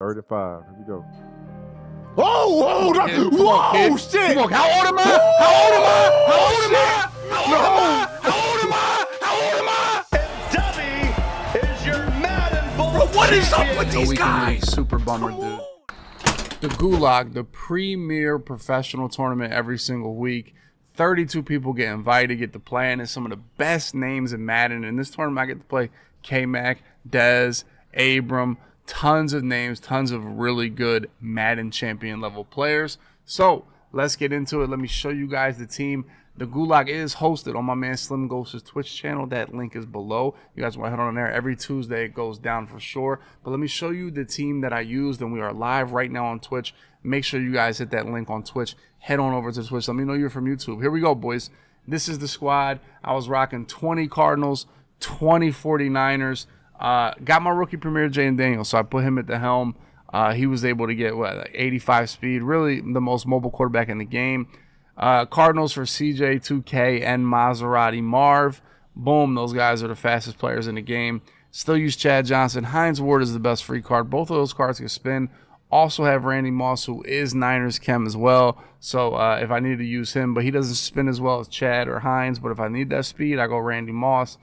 35. Here we go. Oh, whoa, that, Kid, whoa, on, kid. shit. Come on, how old am I? How old am I? How old am I? How old am I? How old am I? How old am I? Dubby is your Madden Bowl Bro, what is up with champion. these guys? Super bummer, dude. The Gulag, the premier professional tournament every single week. 32 people get invited, get to play in it. Some of the best names in Madden. In this tournament, I get to play K-Mac, Dez, Abrahm, tons of names, tons of really good Madden champion level players. So let's get into it. Let me show you guys the team. The Gulag is hosted on my man Slim Ghost's Twitch channel. That link is below. You guys want to head on there. Every Tuesday it goes down for sure. But let me show you the team that I used, and we are live right now on Twitch. Make sure you guys hit that link on Twitch. Head on over to Twitch. Let me know you're from YouTube. Here we go, boys. This is the squad. I was rocking 20 Cardinals, 20 49ers. Uh, got my rookie premier Jayden Daniels, so I put him at the helm. Uh, he was able to get what like 85 speed, really the most mobile quarterback in the game. Uh, Cardinals for CJ, 2K, and Maserati Marv. Boom, those guys are the fastest players in the game. Still use Chad Johnson. Hines Ward is the best free card. Both of those cards can spin. Also have Randy Moss, who is Niners Chem as well. So uh, if I need to use him, but he doesn't spin as well as Chad or Hines. But if I need that speed, I go Randy Moss.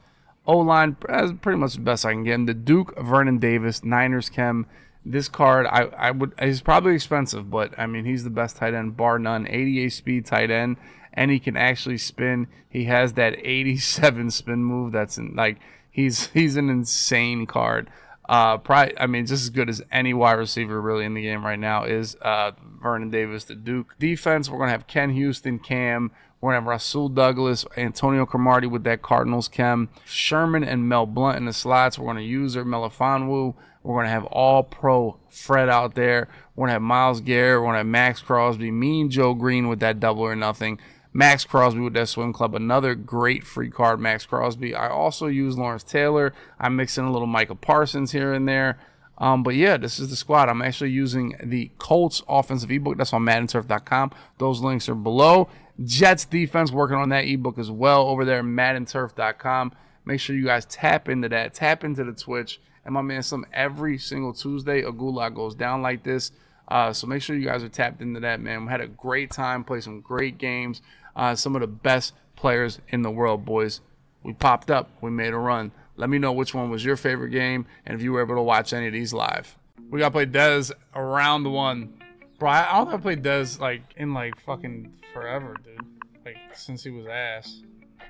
O line pretty much the best I can get. And the Duke Vernon Davis, Niners Chem. This card, I, I would, he's probably expensive, but I mean, he's the best tight end, bar none. 88 speed tight end, and he can actually spin. He has that 87 spin move. That's in, like, he's he's an insane card. Uh, probably, I mean, just as good as any wide receiver really in the game right now is uh, Vernon Davis, the Duke. Defense, we're gonna have Ken Houston, Cam. We're gonna have Rasul Douglas, Antonio Cromartie with that Cardinals chem, Sherman and Mel Blount in the slots. We're gonna use their Melifonwu. We're gonna have all pro Fred out there. We're gonna have Myles Garrett. We're gonna have Maxx Crosby, Mean Joe Greene with that double or nothing. Maxx Crosby with that swim club, another great free card, Maxx Crosby. I also use Lawrence Taylor. I'm mixing a little Micah Parsons here and there. Um, but yeah, this is the squad. I'm actually using the Colts offensive ebook. That's on MaddenTurf.com. Those links are below. Jets defense working on that ebook as well over there at MaddenTurf.com. Make sure you guys tap into that. Tap into the Twitch. And my man, some every single Tuesday, a gulag goes down like this. Uh, so make sure you guys are tapped into that, man. We had a great time, play some great games. Uh, some of the best players in the world, boys. We popped up. We made a run. Let me know which one was your favorite game and if you were able to watch any of these live. We got to play Dez around the one. Bro, I don't think I played Dez like in like fucking forever, dude. Like since he was ass.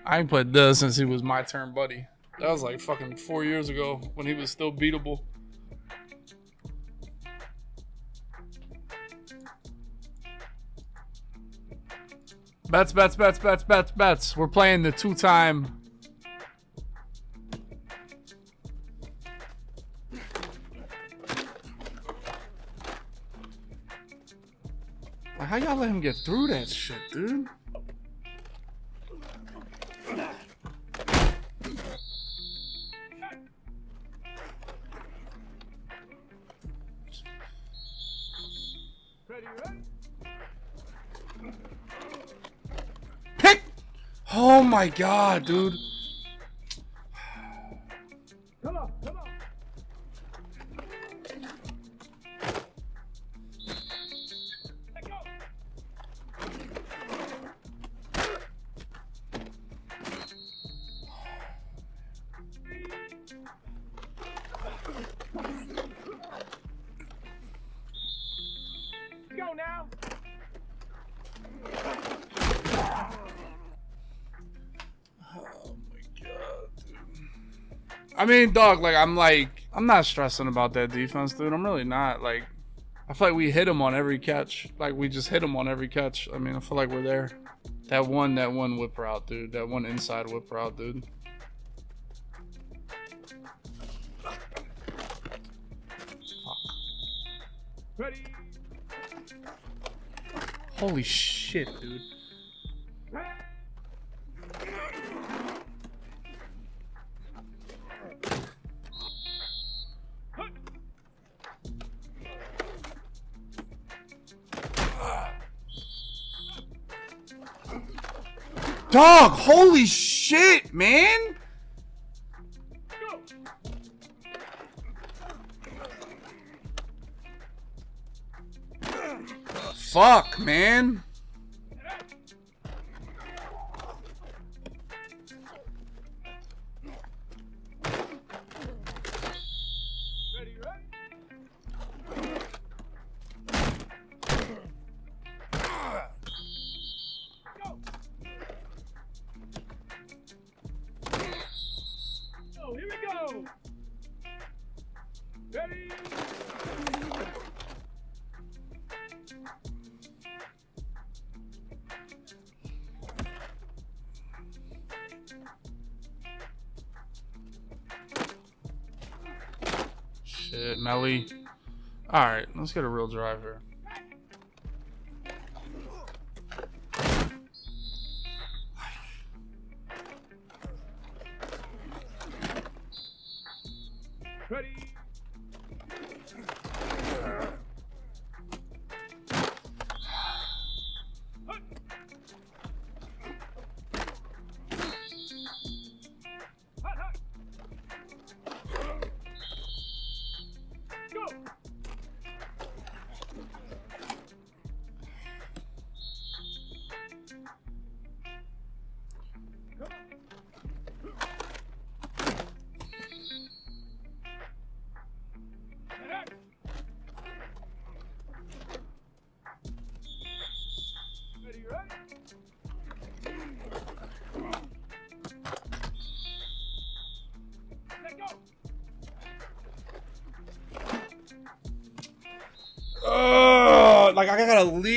I ain't played Dez since he was my turn buddy. That was like fucking four years ago when he was still beatable. Bets, bets, bets, bets, bets, bets. We're playing the two-time. How y'all let him get through that shit, dude? Pick! Oh my god, dude. I mean, dog, like I'm like I'm not stressing about that defense, dude. I'm really not. Like I feel like we hit him on every catch. Like we just hit him on every catch. I mean, I feel like we're there. That one, that one whip route, dude. That one inside whip route, dude. Ready. Holy shit, dude. Dog, holy shit, man! Fuck, man! Alright, let's get a real drive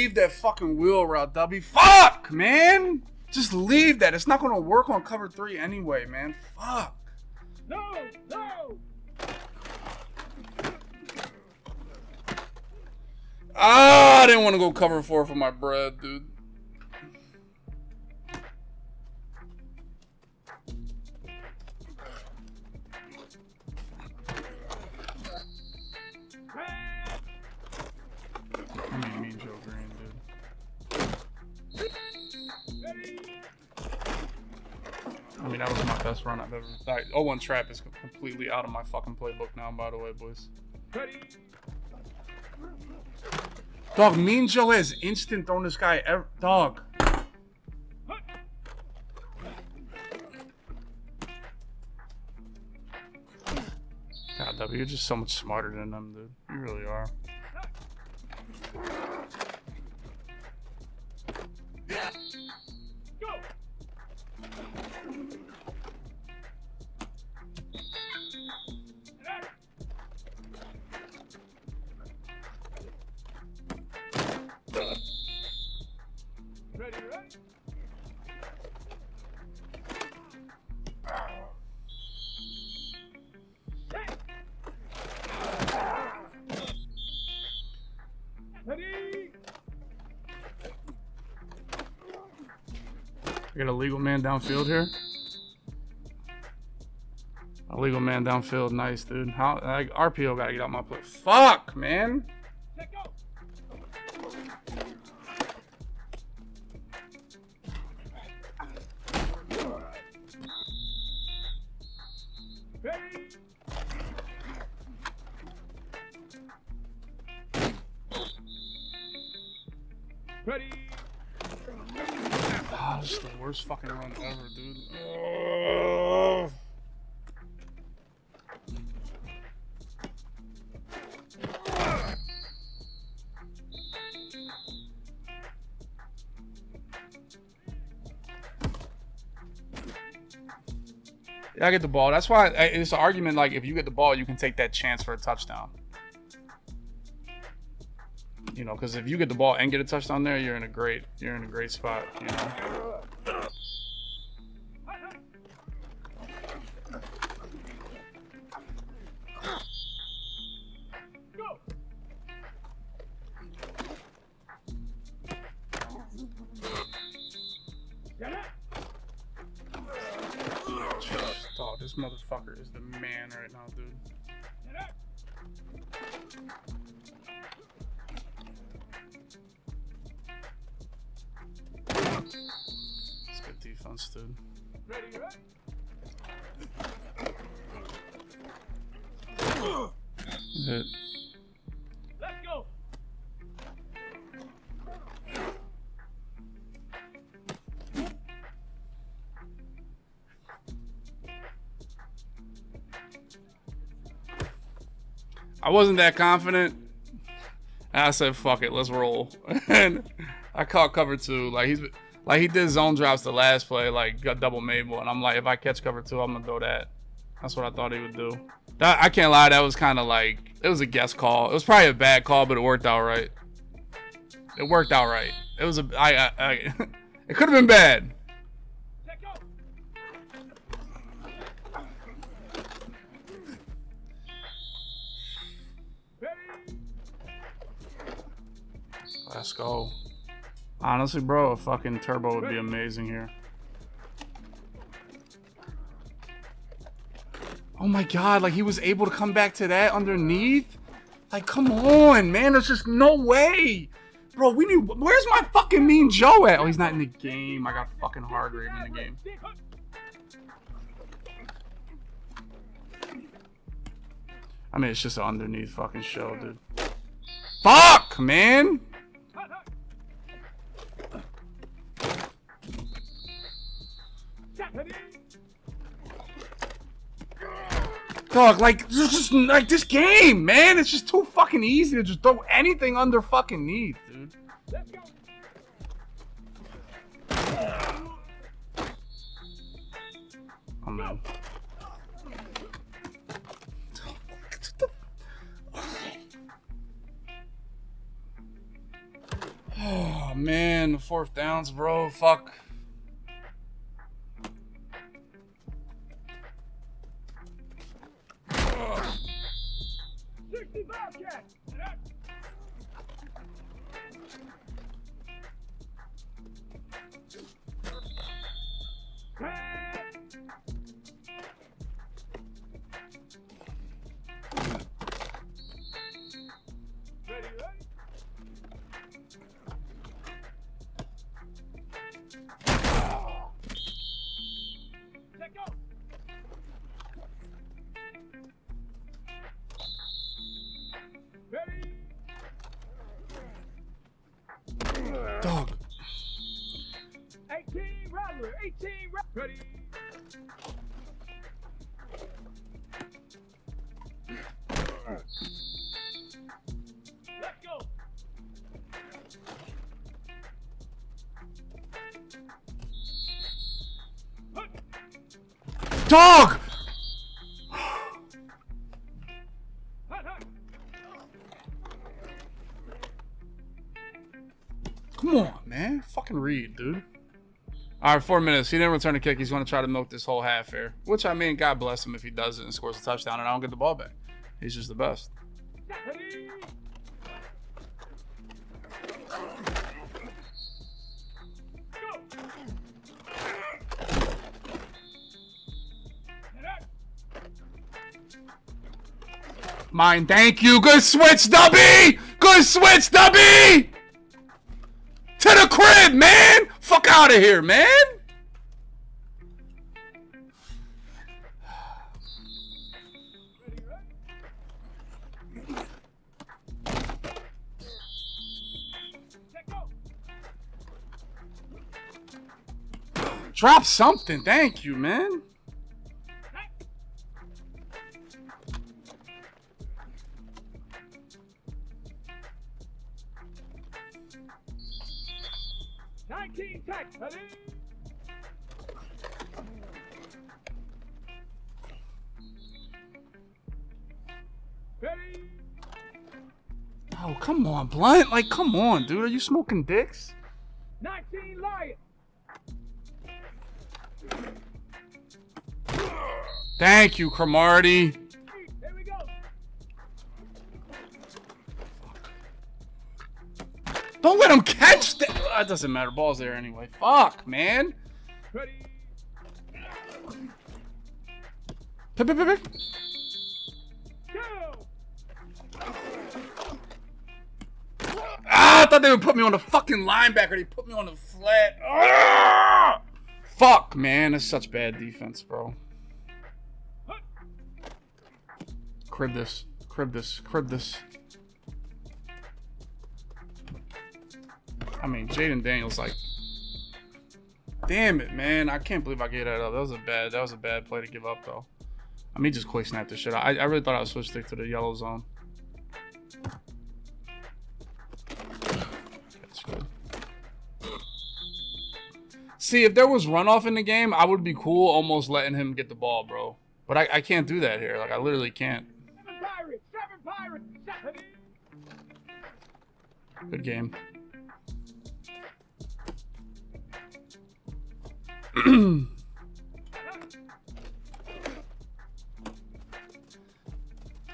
leave that fucking wheel route, W. Fuck, man. Just leave that. It's not gonna work on cover three anyway, man. Fuck. No! No! Ah, I didn't want to go cover four for my bread, dude. Mean, that was my best run I've ever. Like, 0-1 trap is completely out of my fucking playbook now, by the way, boys. Ready? Dog, Mean Joe has instant thrown this guy ever. Dog. God, W, you're just so much smarter than them, dude. You really are. A legal man downfield here. A legal man downfield, nice, dude. How like RPO gotta get out my play. Fuck, man. I get the ball. That's why it's an argument. Like, if you get the ball, you can take that chance for a touchdown. You know, because if you get the ball and get a touchdown there, you're in a great, you're in a great spot. You know. I wasn't that confident. And I said, "Fuck it, let's roll." and I caught cover two. Like he's like he did zone drops the last play, like got double Mabel, and I'm like, if I catch cover two, I'm gonna throw that. That's what I thought he would do. That I can't lie, that was kind of like it was a guess call. It was probably a bad call, but it worked out right. It worked out right. It was a I, I, I it could have been bad. Let's go. Honestly, bro, a fucking turbo would be amazing here. Oh my god, like he was able to come back to that underneath? Like, come on, man. There's just no way. Bro, we need. Where's my fucking mean Joe at? Oh, he's not in the game. I got fucking Hargrave in the game. I mean, it's just an underneath fucking show, dude. Fuck, man. Dog, like, this is like this game, man. It's just too fucking easy to just throw anything under fucking need, dude. Oh man. Oh man, the fourth downs, bro. Fuck. Sixty-five cat. Let Cat. Ready, ready. Let go. Dog! Come on, man. Fucking read, dude. All right, four minutes. He didn't return a kick. He's going to try to milk this whole half here. Which, I mean, God bless him if he does it and scores a touchdown and I don't get the ball back. He's just the best. Mine, thank you. Good switch, Dubby! Good switch, Dubby! To the crib, man! Fuck out of here, man! Drop something. Thank you, man. Nineteen tack, ready? Oh, come on, Blount. Like, come on, dude. Are you smoking dicks? Nineteen lion. Thank you, Cromartie. Don't let him catch that. That doesn't matter. Ball's there anyway. Fuck, man. Ready? Pick. Ah, I thought they would put me on the fucking linebacker. They put me on the flat. Ah! Fuck, man. That's such bad defense, bro. Crib this. Crib this. Crib this. I mean, Jayden Daniels, like, damn it, man, I can't believe I gave that up. That was a bad, that was a bad play to give up, though. I mean, just quick snap this shit. I, I really thought I would switch stick to the yellow zone. See, if there was runoff in the game, I would be cool almost letting him get the ball, bro. But I, I can't do that here. Like, I literally can't. Good game.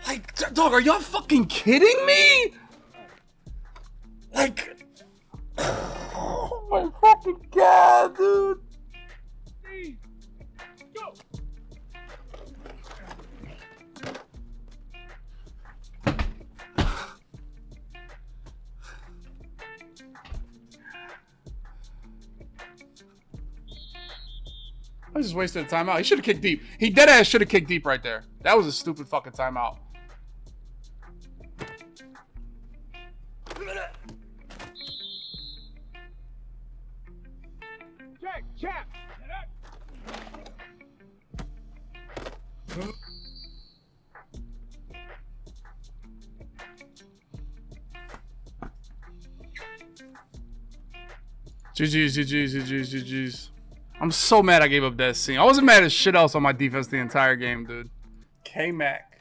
like, dog, are y'all fucking kidding me? Like, oh my fucking god, dude. I just wasted a timeout. He should have kicked deep. He dead ass should have kicked deep right there. That was a stupid fucking timeout. Check! Chap! GG's, GG's, GG's, GG's. I'm so mad I gave up that scene. I wasn't mad as shit else on my defense the entire game, dude. K Mac.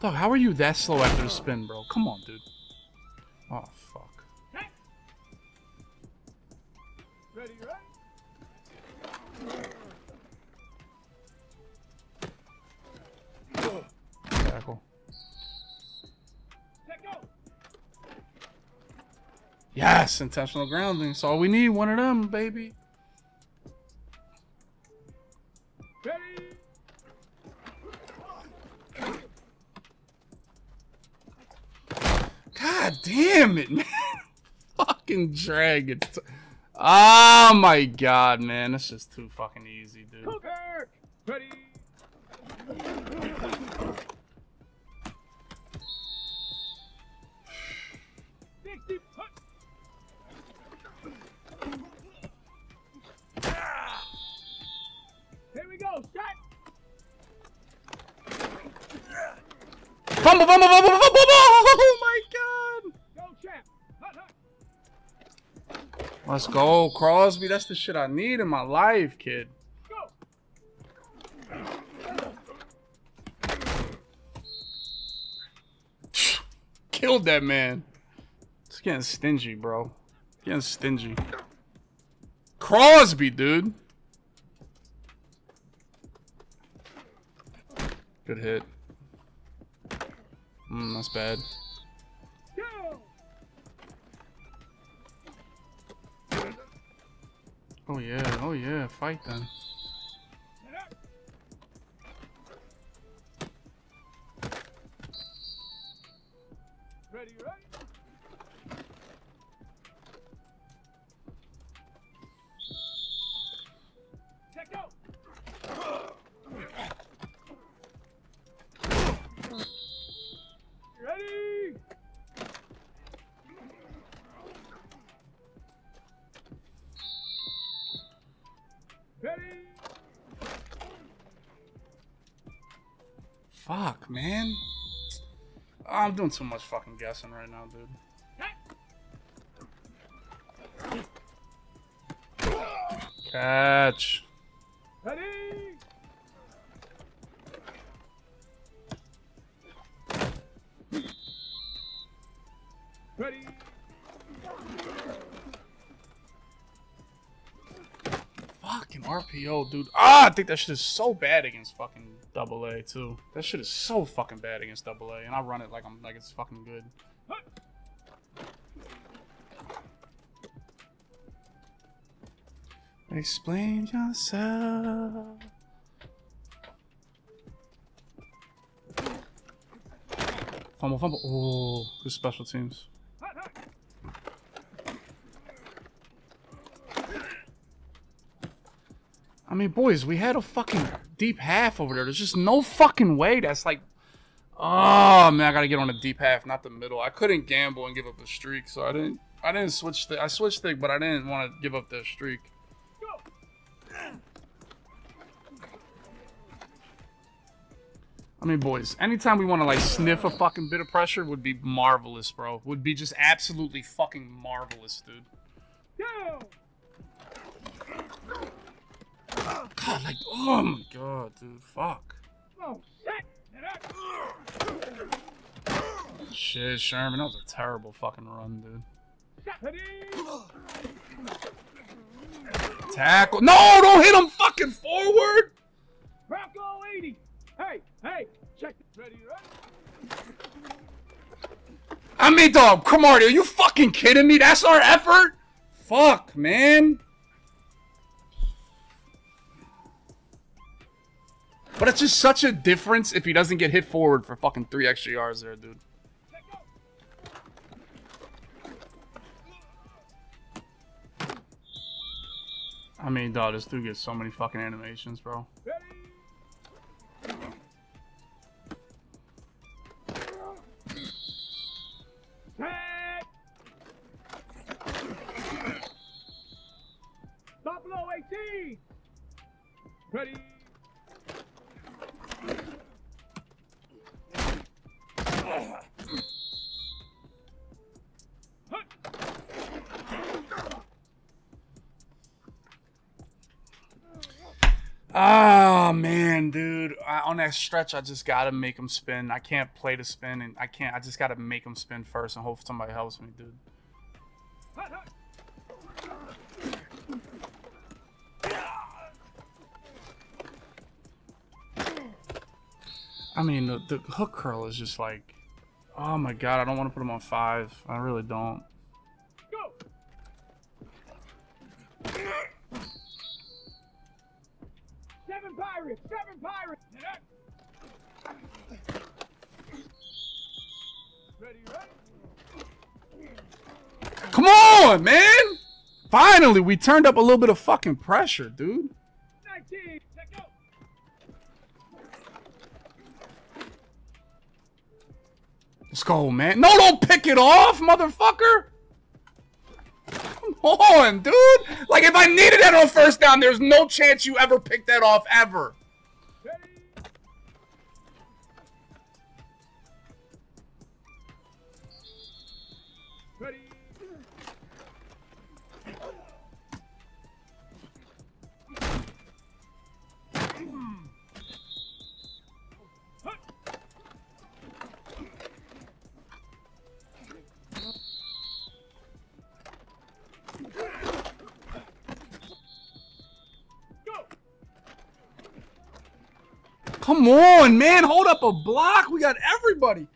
Dog, how are you that slow after the spin, bro? Come on, dude. Oh, Tackle. Yes, intentional grounding. That's all we need. One of them, baby. God damn it, man. fucking drag it. Oh my god, man. That's just too fucking easy, dude. Ready? Oh my god. Let's go, Crosby. That's the shit I need in my life, kid. Killed that man. It's getting stingy, bro. Getting stingy. Crosby, dude. Good hit. That's bad. Oh yeah, oh yeah, fight then. Doing too much fucking guessing right now, dude. Catch. Ready? Ready? Fucking RPO, dude. Ah, I think that shit is so bad against fucking double A too. That shit is so fucking bad against double A, and I run it like I'm like it's fucking good. Explain yourself. Fumble, fumble. Oh, good special teams. I mean, boys, we had a fucking deep half over there. There's just no fucking way. That's like, oh man, I gotta get on a deep half, not the middle. I couldn't gamble and give up a streak, so I didn't. I didn't switch the. I switched stick, but I didn't want to give up that streak. I mean, boys, anytime we want to like sniff a fucking bit of pressure would be marvelous, bro. Would be just absolutely fucking marvelous, dude. Go. Like, oh my god, dude, fuck. Oh, shit. Shit, Sherman, that was a terrible fucking run, dude. Tackle. No, don't hit him fucking forward. Bronco 80. Hey, hey, check. Ready, ready. I mean, dog, come on, are you fucking kidding me? That's our effort? Fuck, man. But it's just such a difference if he doesn't get hit forward for fucking three extra yards there, dude. I mean, dog, this dude gets so many fucking animations, bro. Ready. Stretch, I just gotta make him spin. I can't play to spin, and I can't. I just gotta make him spin first, and hope somebody helps me, dude. I mean, the, the hook curl is just like, oh my god! I don't want to put him on five. I really don't. Finally, we turned up a little bit of fucking pressure, dude. 19. Check. Let's go, man. No, don't pick it off, motherfucker! Come on, dude! Like, if I needed that on first down, there's no chance you ever pick that off, ever. On, man. Hold up a block. We got everybody.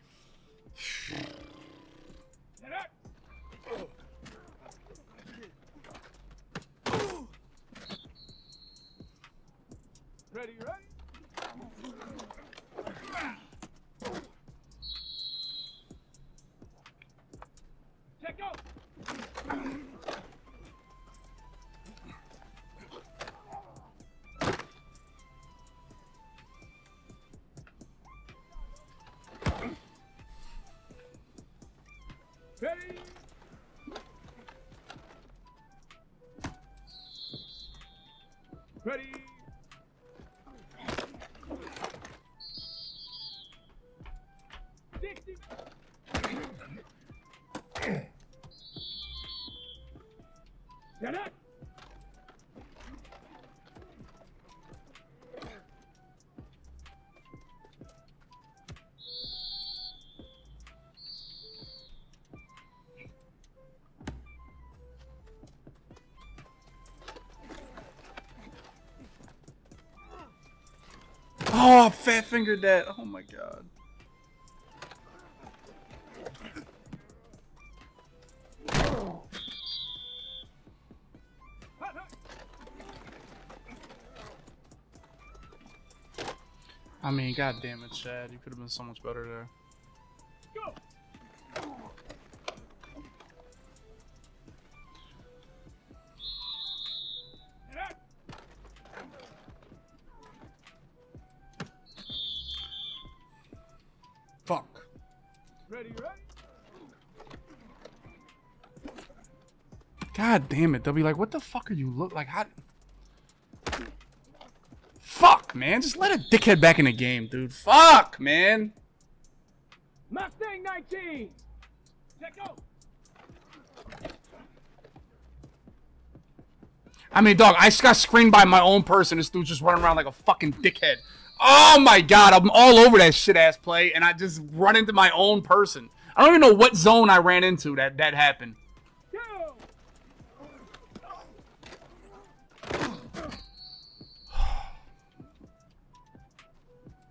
Oh, fat fingered that. Oh my god. I mean, god damn it, Chad. You could have been so much better there. Go. God damn it. They'll be like, what the fuck are you look like? How... Fuck, man. Just let a dickhead back in the game, dude. Fuck, man. Mustang 19. Let go. I mean, dog, I just got screened by my own person. This dude just running around like a fucking dickhead. Oh my god, I'm all over that shit ass play, and I just run into my own person. I don't even know what zone I ran into that that happened.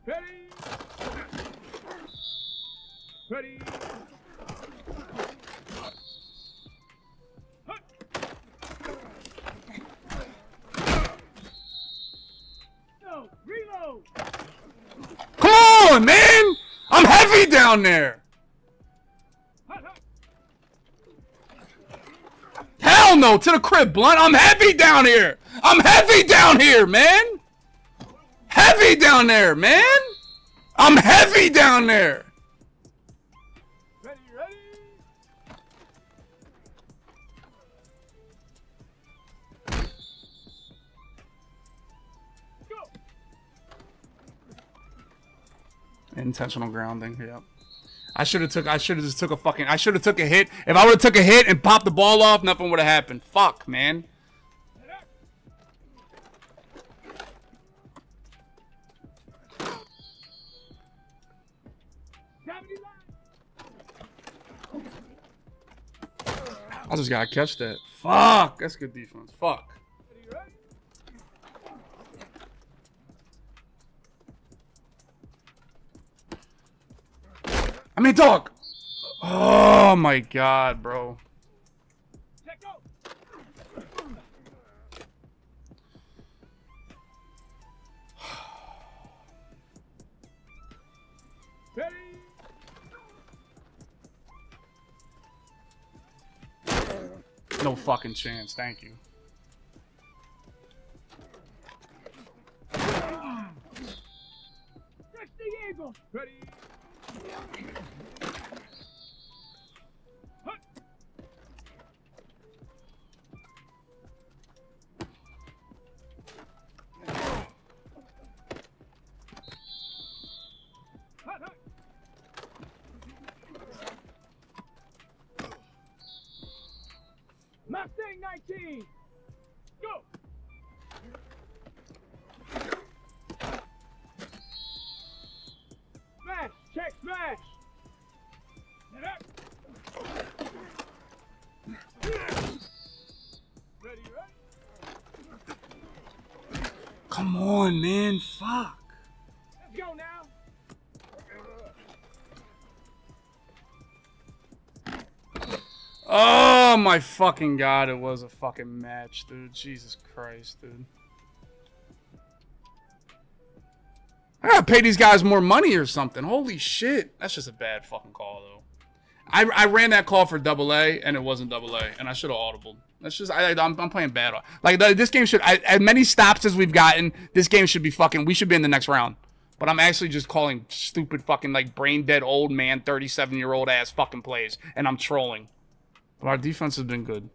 Ready. Ready. Come on, man! I'm heavy down there. Hell no, to the crib, Blount. I'm heavy down here. I'm heavy down here, man. Heavy down there, man. I'm heavy down there. Ready, ready. Go. Intentional grounding. Yep. I should have took. I should have just took a fucking. I should have took a hit. If I would have took a hit and popped the ball off, nothing would have happened. Fuck, man. I just gotta catch that. Fuck. That's good defense. Fuck. I mean, dog. Oh my god, bro. No fucking chance. Thank you. Ready. Mustang 19. Go. Smash! Check smash! Get up! Ready, ready? Come on, man. Fuck. Let's go now! Oh Oh my fucking god, it was a fucking match, dude. Jesus Christ, dude. I gotta pay these guys more money or something. Holy shit. That's just a bad fucking call, though. I, I ran that call for double A, and it wasn't double A, and I should have audibled. That's just, I, I'm, I'm playing bad. Like, this game should, I, as many stops as we've gotten, this game should be fucking, we should be in the next round. But I'm actually just calling stupid fucking, like, brain dead old man, 37 year old ass fucking plays, and I'm trolling. But our defense has been good.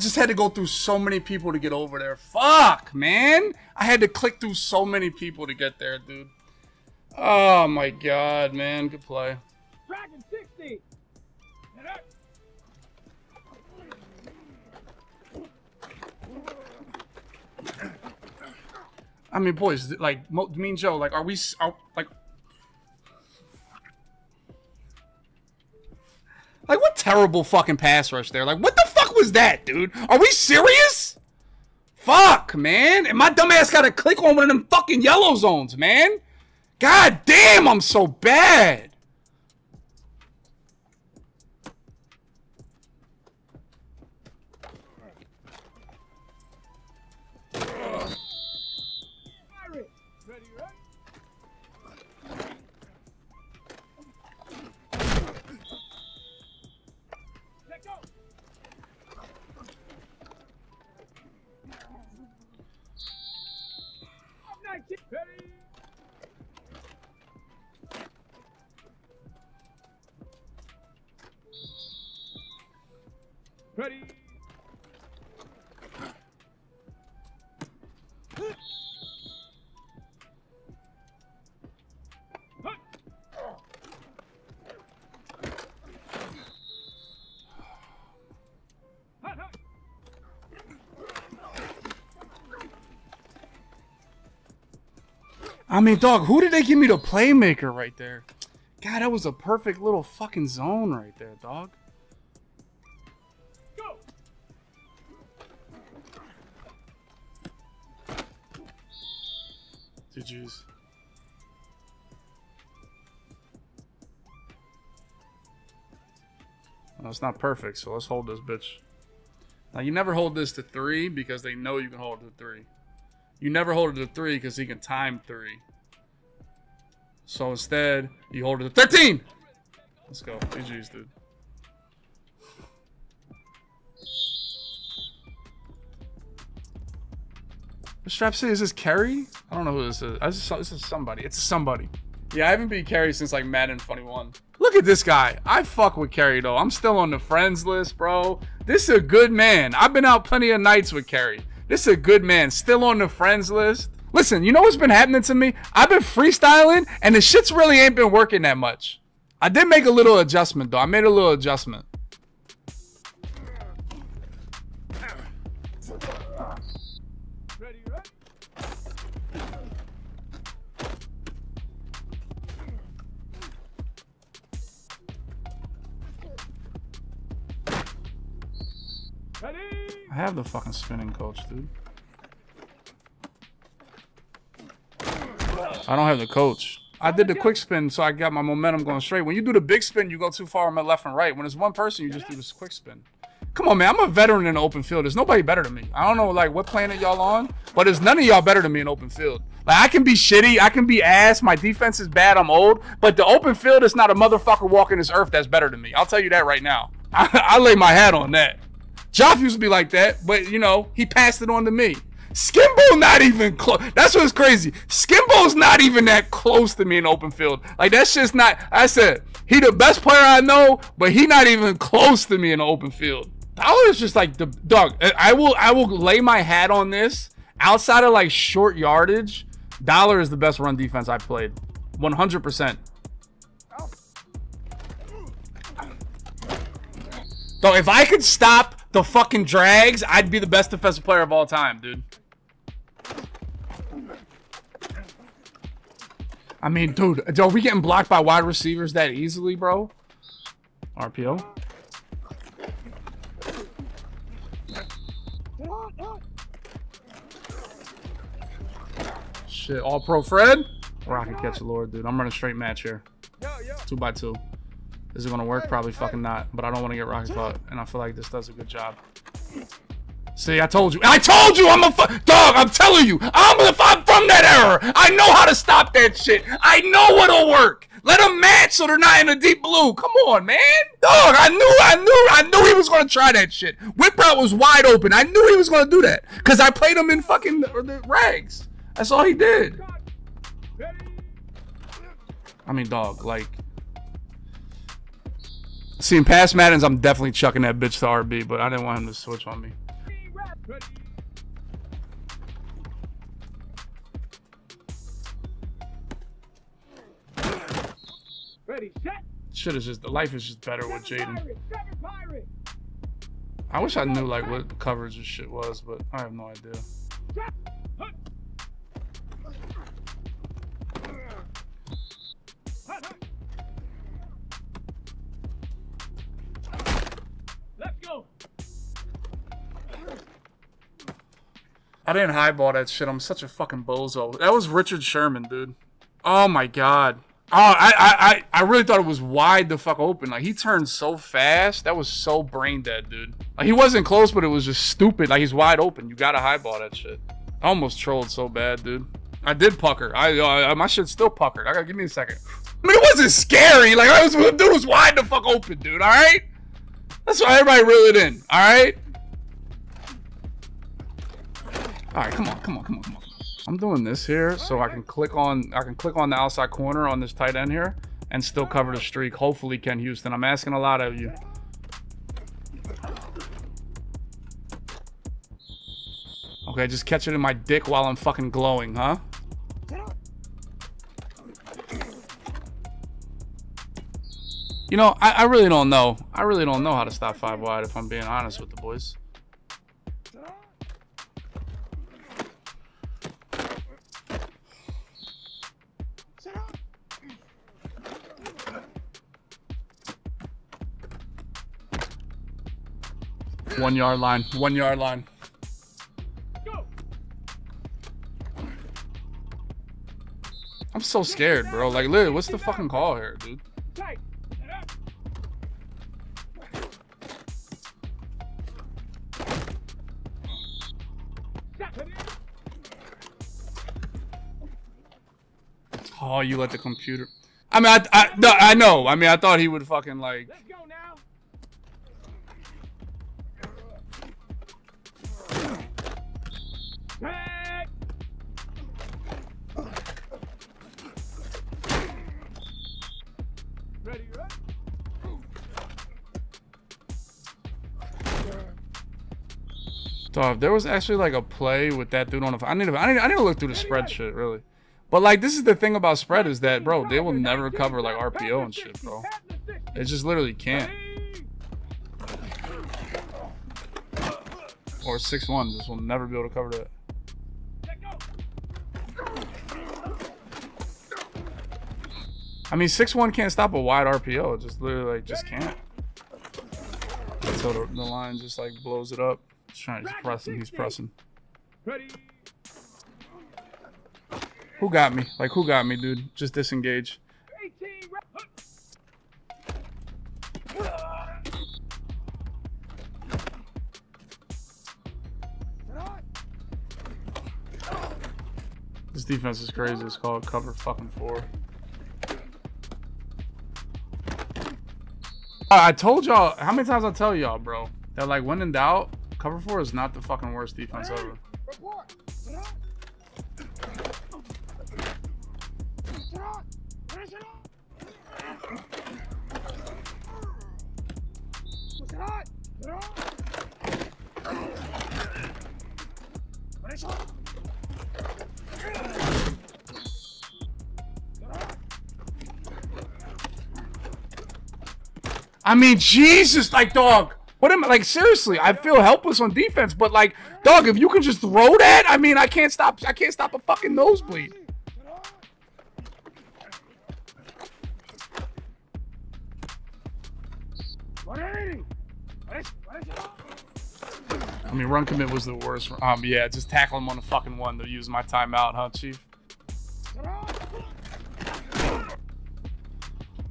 Just had to go through so many people to get over there. Fuck, man. I had to click through so many people to get there, dude. Oh my god, man. Good play. Dragon 60. I mean, boys, like, Mo- Mean Joe, like, are we, are, like, like, what terrible fucking pass rush there? Like, what the was that, dude? Are we serious? Fuck, man. And my dumbass gotta click on one of them fucking yellow zones, man. God damn, I'm so bad. I mean, dog, who did they give me the playmaker right there? God, that was a perfect little fucking zone right there, dog. Go. GG's. Well, it's not perfect, so let's hold this bitch. Now, you never hold this to three because they know you can hold it to three. You never hold it to three because he can time three. So instead, you hold it to 13! Let's go. GG's, dude. What strap say? Is this Kerry? I don't know who this is. I just, this is somebody. It's somebody. Yeah, I haven't beat Kerry since like Madden 21. Look at this guy. I fuck with Kerry though. I'm still on the friends list, bro. This is a good man. I've been out plenty of nights with Kerry. This is a good man. Still on the friends list. Listen, you know what's been happening to me? I've been freestyling and the shits really ain't been working that much. I did make a little adjustment though. I made a little adjustment. Ready. Ready. I have the fucking spinning coach, dude. I don't have the coach. I did the quick spin, so I got my momentum going straight. When you do the big spin, you go too far on my left and right. When it's one person, you just do this quick spin. Come on, man. I'm a veteran in the open field. There's nobody better than me. I don't know like what planet y'all on, but there's none of y'all better than me in open field. Like I can be shitty, I can be ass. My defense is bad. I'm old, but the open field is not a motherfucker walking this earth that's better than me. I'll tell you that right now. I, I lay my hat on that. Joff used to be like that, but you know, he passed it on to me. Skimbo not even close. That's what's crazy. Skimbo's not even that close to me in open field. Like that's just not. I said he the best player I know, but he not even close to me in open field. Dollar is just like the dog. I- will I will lay my hat on this. Outside of like short yardage, Dollar is the best run defense I played. 100 percent. So if I could stop the fucking drags, I'd be the best defensive player of all time, dude. I mean, dude, are we getting blocked by wide receivers that easily, bro? RPO. Shit, all pro Fred? Rocket catch Lord, dude. I'm running straight match here. Two by two. Is it gonna work? Probably fucking not. But I don't want to get rocket caught, and I feel like this does a good job. See, I told you. I told you I'm a dog. I'm telling you, I'm, a, I'm from that era. I know how to stop that shit. I know what'll work. Let them match so they're not in the deep blue. Come on, man. Dog, I knew, I knew, I knew he was gonna try that shit. Whip was wide open. I knew he was gonna do that because I played him in fucking the, the rags. That's all he did. I mean, dog, like. Seeing past Maddens, I'm definitely chucking that bitch to RB, but I didn't want him to switch on me. Ready. Ready, set. Shit is just the life is just better with Jayden. pirate, seven pirate. I wish I knew like what the coverage this shit was, but I have no idea. I didn't highball that shit. I'm such a fucking bozo. That was Richard Sherman, dude. Oh my god. Oh, I, I, I, really thought it was wide the fuck open. Like he turned so fast. That was so brain dead, dude. Like he wasn't close, but it was just stupid. Like he's wide open. You gotta highball that shit. I almost trolled so bad, dude. I did pucker. I, uh, my shit's still puckered. I gotta give me a second. I mean, it wasn't scary. Like I was, dude was wide the fuck open, dude. All right. That's why everybody reel it in. All right. All right, come on, come on, come on, come on. I'm doing this here so I can click on I can click on the outside corner on this tight end here and still cover the streak. Hopefully, Ken Houston. I'm asking a lot of you. Okay, just catch it in my dick while I'm fucking glowing, huh? You know, I, I really don't know. I really don't know how to stop five wide if I'm being honest with the boys. One yard line. One yard line. Go. I'm so scared, bro. Like, literally, what's the fucking call here, dude? Oh, you let the computer. I mean, I, I, no, I know. I mean, I thought he would fucking like. Ready, right? Dog, if there was actually like a play with that dude on the. I need to. I need. I need to look through the spread shit really. But like, this is the thing about spread is that, bro, they will never cover like RPO and shit, bro. It just literally can't. Or six one, just will never be able to cover that. I mean, six one can't stop a wide RPO. It just literally like just can't. So the, the line just like blows it up. He's trying. to press pressing. He's pressing. Ready. Who got me? Like who got me, dude? Just disengage. This defense is crazy. It's called cover fucking four. I told y'all how many times I tell y'all, bro, that like when in doubt, cover four is not the fucking worst defense ever. I mean, Jesus, like dog. What am I like? Seriously, I feel helpless on defense, but like, dog, if you can just throw that, I mean, I can't stop. I can't stop a fucking nosebleed. I mean, run commit was the worst. Um, yeah, just tackle him on the fucking one to use my timeout, huh, Chief?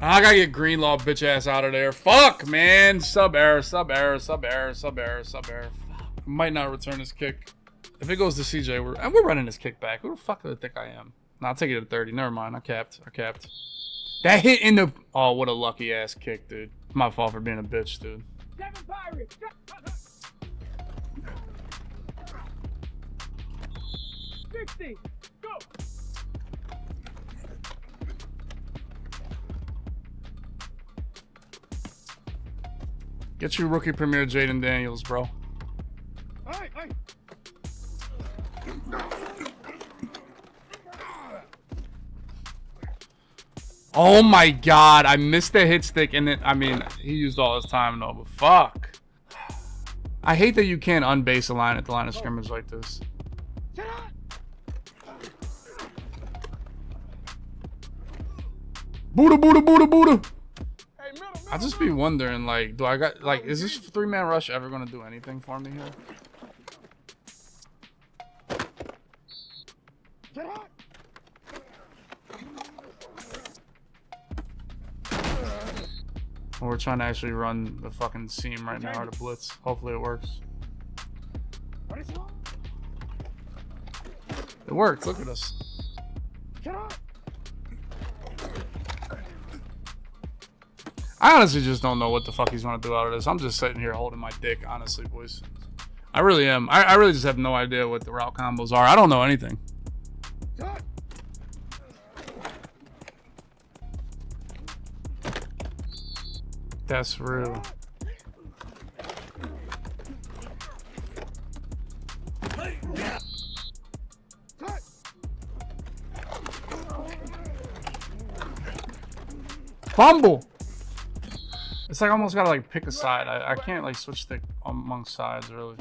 I gotta get Greenlaw bitch ass out of there. Fuck, man. Sub error, sub error, sub error, sub error, sub error. Fuck. Might not return this kick. If it goes to CJ, we're and we're running this kick back. Who the fuck do I think I am? Nah, I'll take it to 30. Never mind. I capped. I capped. That hit in the. Oh, what a lucky ass kick, dude. My fault for being a bitch, dude. Pirates. Sixty. Go. Get your rookie premier Jayden Daniels, bro. Oh my god, I missed the hit stick and then I mean he used all his time though, but fuck. I hate that you can't unbase a line at the line of scrimmage like this. Buddha Buddha Buddha Buddha. I just be wondering, like, do I got like is this three man rush ever gonna do anything for me here? We're trying to actually run the fucking seam right now, the blitz. Hopefully it works. It? It worked. Look at us. I honestly just don't know what the fuck he's gonna do out of this. I'm just sitting here holding my dick, honestly, boys. I really am. I, I really just have no idea what the route combos are. I don't know anything. Hot. That's real. Fumble. It's like almost gotta like pick a side. I, I can't like switch the among sides really.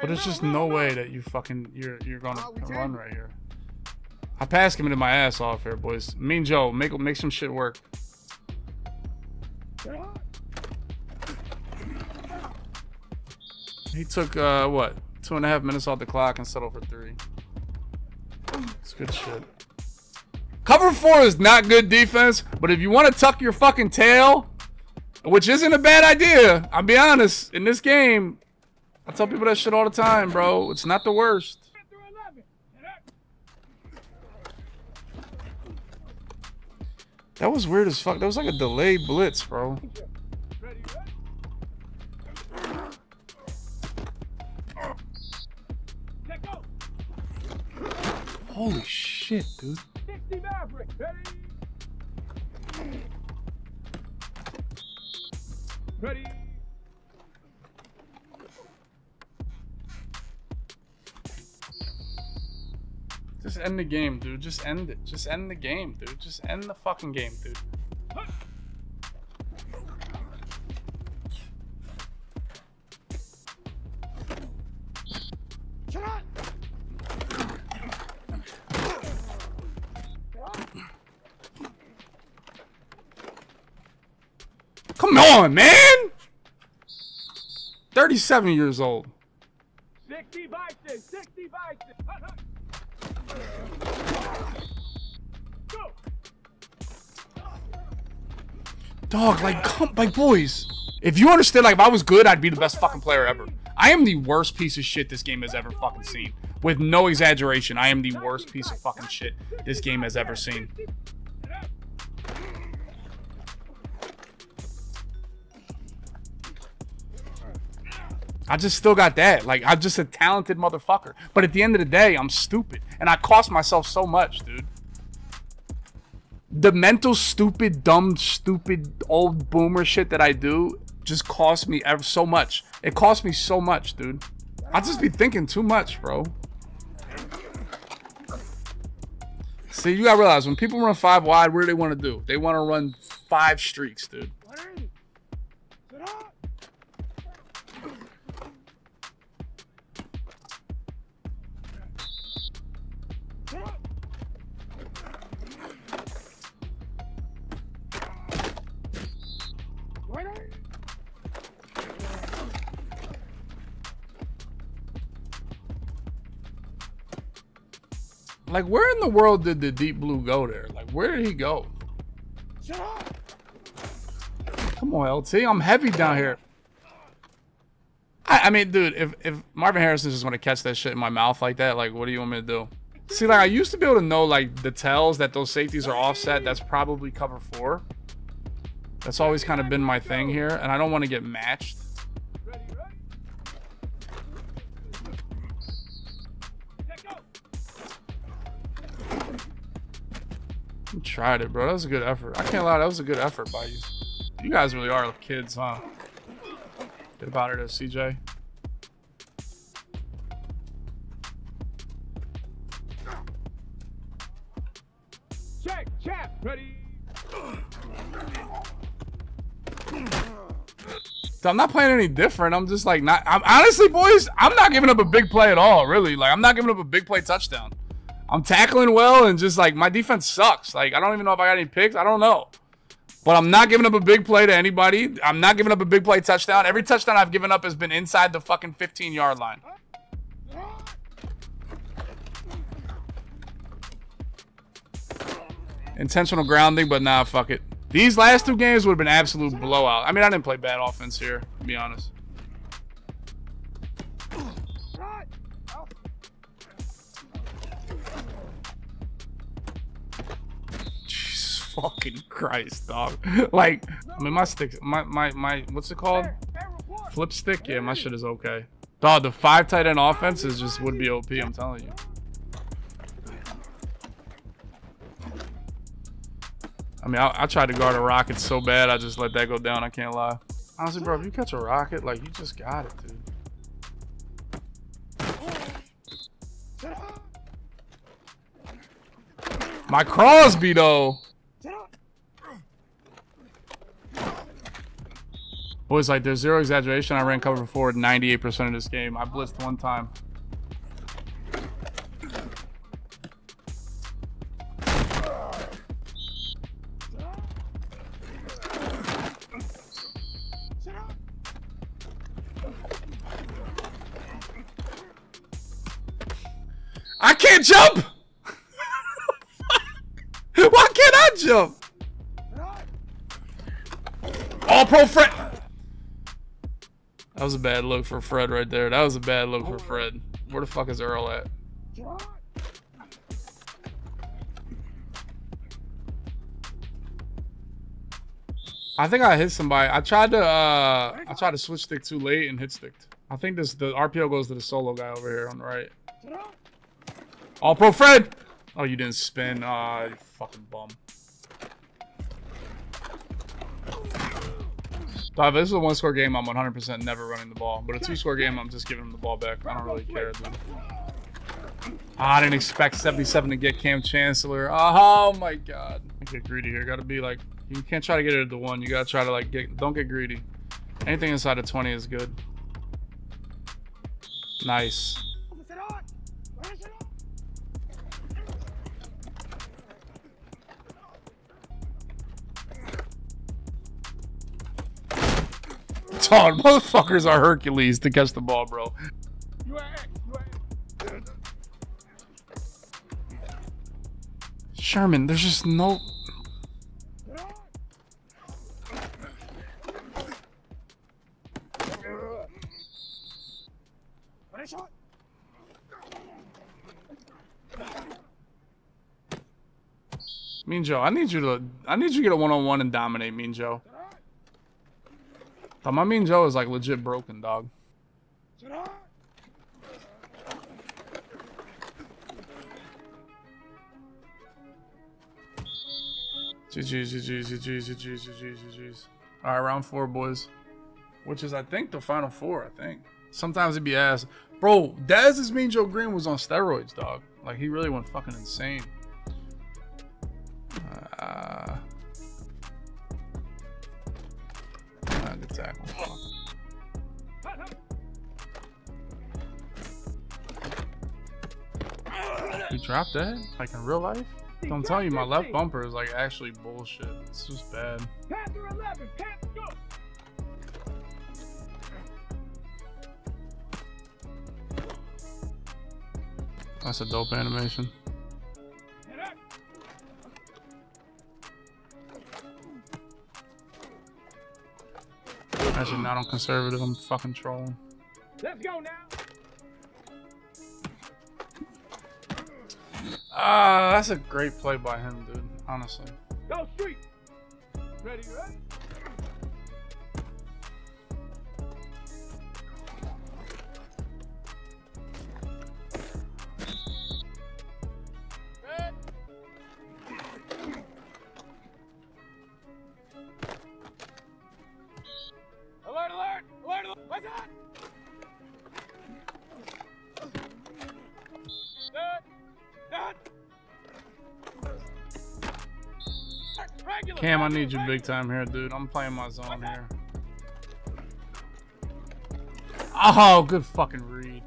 But there's just no way that you fucking you're you're gonna run right here. I passed him into my ass off here, boys. Mean Joe, make make some shit work. He took uh what two and a half minutes off the clock and settled for three. It's good shit. Cover four is not good defense, but if you want to tuck your fucking tail, which isn't a bad idea, I'll be honest. In this game, I tell people that shit all the time, bro. It's not the worst. Through 11. Get up. That was weird as fuck. That was like a delayed blitz, bro. Holy shit, dude. 60 Maverick. Ready. Ready. Just end the game, dude. Just end it. Just end the game, dude. Just end the fucking game, dude. On, man! 37 years old. 60 Bison. 60 Bison. Hut, hut. Go. Dog, like, come, like, boys. If you understood, like, if I was good, I'd be the best fucking player ever. I am the worst piece of shit this game has ever fucking seen. With no exaggeration, I am the worst piece of fucking shit this game has ever seen. I just still got that. Like, I'm just a talented motherfucker. But at the end of the day, I'm stupid. And I cost myself so much, dude. The mental, stupid, dumb, stupid, old boomer shit that I do just cost me ever so much. It cost me so much, dude. I just be thinking too much, bro. See, you gotta realize when people run five wide, what do they want to do? They want to run five streaks, dude. Like, where in the world did the deep blue go there? Like, where did he go? Get hot. Come on, LT. I'm heavy down here. I, I mean, dude, if, if Marvin Harrison just want to catch that shit in my mouth like that, like, what do you want me to do? See, like, I used to be able to know, like, the tells that those safeties are offset. That's probably cover four. That's always kind of been my thing here, and I don't want to get matched. You tried it, bro. That was a good effort. I can't lie, that was a good effort by you. You guys really are kids, huh? Get about it, CJ. Check, check, ready. I'm not playing any different. I'm just like not. I'm honestly, boys. I'm not giving up a big play at all. Really, like I'm not giving up a big play touchdown. I'm tackling well and just like my defense sucks. Like I don't even know if I got any picks. I don't know. But I'm not giving up a big play to anybody. I'm not giving up a big play touchdown. Every touchdown I've given up has been inside the fucking 15 yard line. Intentional grounding, but nah, fuck it. These last two games would have been absolute blowout. I mean, I didn't play bad offense here, to be honest. Fucking Christ, dog. Like, I mean, my stick, my, my, my, what's it called? Flip stick? Yeah, my shit is okay. Dog, the five tight end offense is just would be OP, I'm telling you. I mean, I, I tried to guard a rocket so bad, I just let that go down, I can't lie. Honestly, bro, if you catch a rocket, like, you just got it, dude. My Crosby, though. Boys, like, there's zero exaggeration. I ran cover forward 98% of this game. I blitzed one time. I can't jump! Why can't I jump? All pro Fred. That was a bad look for Fred right there. That was a bad look for Fred. Where the fuck is Earl at? I think I hit somebody. I tried to uh I tried to switch stick too late and hit sticked. I think this the RPO goes to the solo guy over here on the right. All pro Fred! Oh you didn't spin. Ah, you fucking bum. If this is a one score game, I'm 100% never running the ball. But a two score game, I'm just giving him the ball back. I don't really care. Ah, I didn't expect 77 to get Kam Chancellor. Oh my god. I get greedy here. Gotta be like, you can't try to get it at the one. You gotta try to like get, don't get greedy. Anything inside of 20 is good. Nice. Dog, motherfuckers are Hercules to catch the ball, bro. Sherman, there's just no. Mean Joe, I need you to I need you to get a one on one and dominate Mean Joe. But my Mean Joe is like legit broken, dog. GG's, GG's, GG's, GG's, GG's, GG's. Alright, round four, boys. Which is, I think, the final four, I think. Sometimes it'd be ass. Bro, Dez's Mean Joe Greene was on steroids, dog. Like, he really went fucking insane. Dropped that? Like in real life? Don't tell you, my left bumper is like actually bullshit. It's just bad. Panther 11. Panther, go. That's a dope animation. Actually, not on conservative. I'm fucking trolling. Let's go now. Ah, that's a great play by him, dude. Honestly. Go street. Ready, ready. Regular. Kam, I need you big time here, dude. I'm playing my zone here. Oh, good fucking read.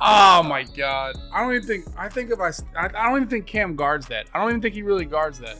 Oh my god. I don't even think. I think if I. I, I don't even think Kam guards that. I don't even think he really guards that.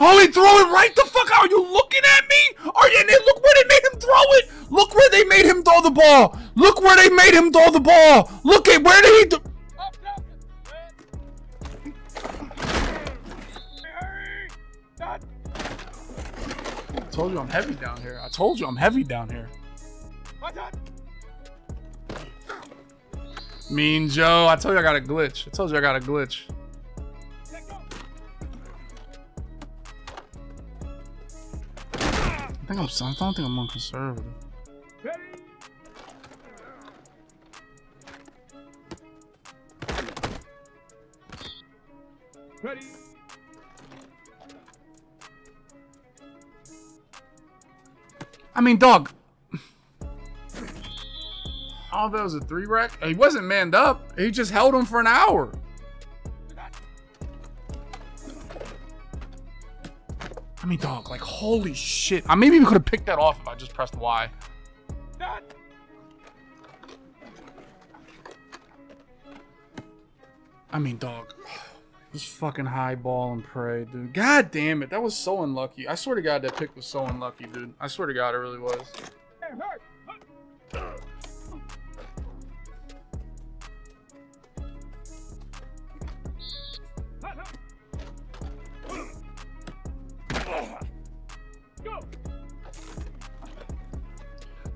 Oh, he threw it right the fuck out. Are you looking at me? Are you? Look where they made him throw it. Look where they made him throw the ball. Look where they made him throw the ball. Look at where did he? I told you I'm heavy down here. I told you I'm heavy down here. Mean Joe. I told you I got a glitch. I told you I got a glitch. Think I'm. I don't think I'm unconservative. Ready? Ready? I mean, dog. Oh, that was a three rack. He wasn't manned up. He just held him for an hour. Mean, dog. Like, holy shit. I maybe could have picked that off if I just pressed Y. I mean, dog. This fucking high ball and pray, dude. God damn it. That was so unlucky. I swear to God, that pick was so unlucky, dude. I swear to God, it really was.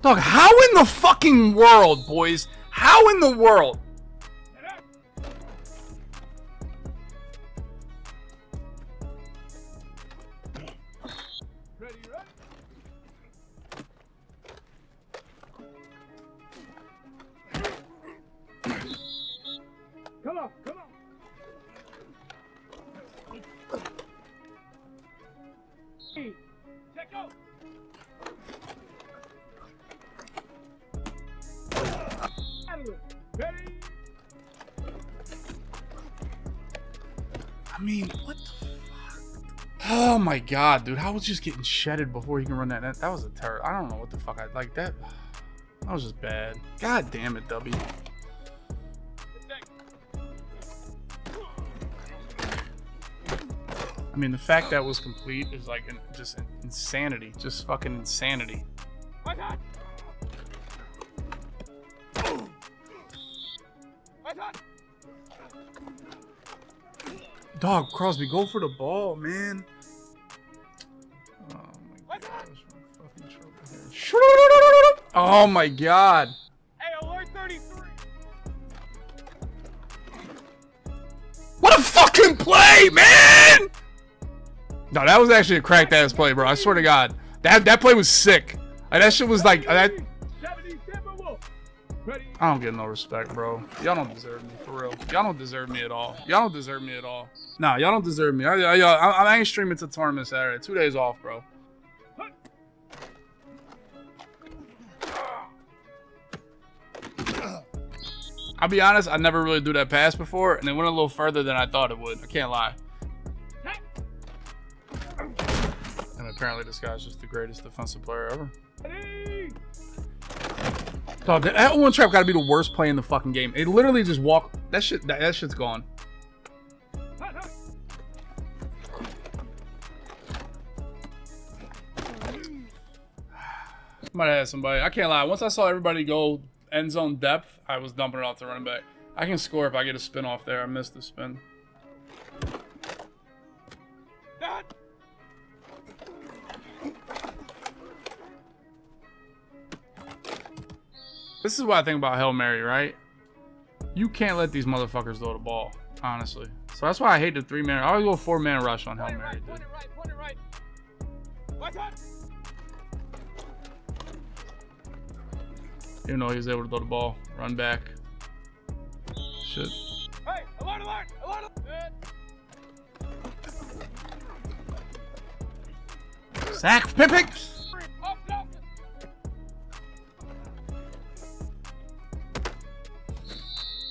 Dog, how in the fucking world, boys? How in the world? My god, dude. I was just getting shedded before he can run that net? That was a terror. I don't know what the fuck I like that. That was just bad. God damn it, W. I mean, the fact that was complete is like in- just insanity. Just fucking insanity. What's on? What's on? Dog, Crosby, go for the ball, man. Oh my god. Hey, alert 33. What a fucking play, man! No, that was actually a cracked ass play, bro. I swear to God, that that play was sick. Like, that shit was like uh, that. 70 Timberwolf. Ready? I don't get no respect, bro. Y'all don't deserve me for real. Y'all don't deserve me at all. Y'all don't deserve me at all. Nah, y'all don't deserve me. I, I, I, I ain't streaming to tournament Saturday. Two days off, bro. I'll be honest, I never really do that pass before, and it went a little further than I thought it would. I can't lie. And apparently, this guy's just the greatest defensive player ever. Dog, that- that one trap got to be the worst play in the fucking game. It literally just walk. That shit. That, that shit's gone. Might have had somebody. I can't lie. Once I saw everybody go end zone depth, I was dumping it off the running back. I can score if I get a spin off there. I missed the spin. This is what I think about Hail Mary, right? You can't let these motherfuckers throw the ball, honestly. So that's why I hate the three man. I always go four man rush on Hail Mary, dude. Even though he was able to throw the ball, run back. Shit. Hey, alert, alert, alert, alert. Sack, pick, pick. Off, off.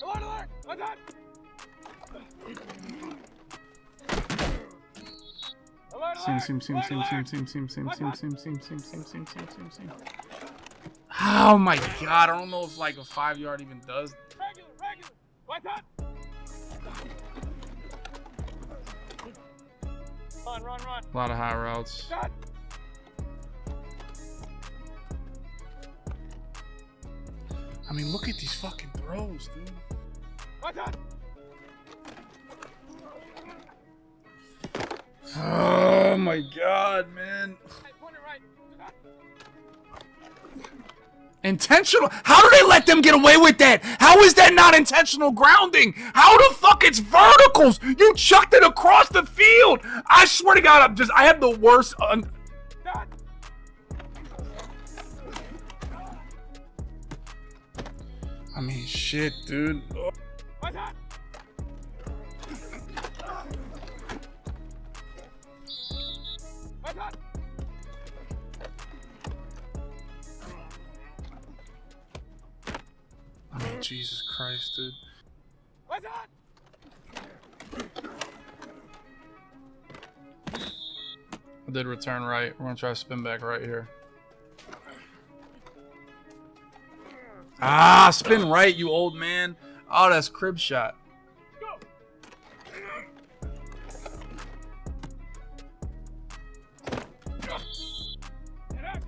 Alert, alert. What's that? Alert, Seam, alert. seam, seam, alert, seam, alert. seam, seam, Oh my god, I don't know if like a five yard even does. Regular, regular. Run, run, run. A lot of high routes. Shot. I mean, look at these fucking throws, dude. Oh my god, man. Intentional? How do they let them get away with that? How is that not intentional grounding? How the fuck it's verticals? You chucked it across the field. I swear to God, I'm just I have the worst. Un- I mean, shit, dude. Oh. What's Jesus Christ, dude. What's that? I did return right. We're gonna try to spin back right here. Ah, spin right, you old man. Oh, that's crib shot. Go. Get up.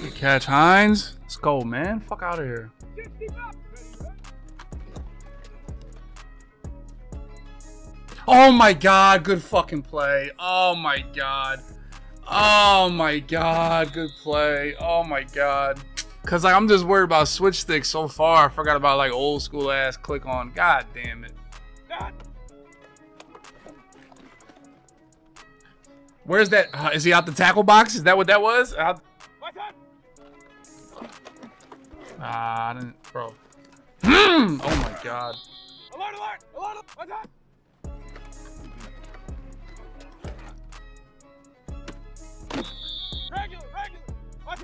Good catch, Hines. Go, man. Fuck out of here. 60 up. Ready, ready. Oh my god, good fucking play. Oh my god. Oh my god, good play. Oh my god. Cause like I'm just worried about switch sticks so far. I forgot about like old school ass click on. God damn it. Where's that? Uh, is he out the tackle box? Is that what that was? What's that? Ah, I didn't, bro. Hmm. oh my god. Alert, alert, alert. What's that? Regular, regular. What's?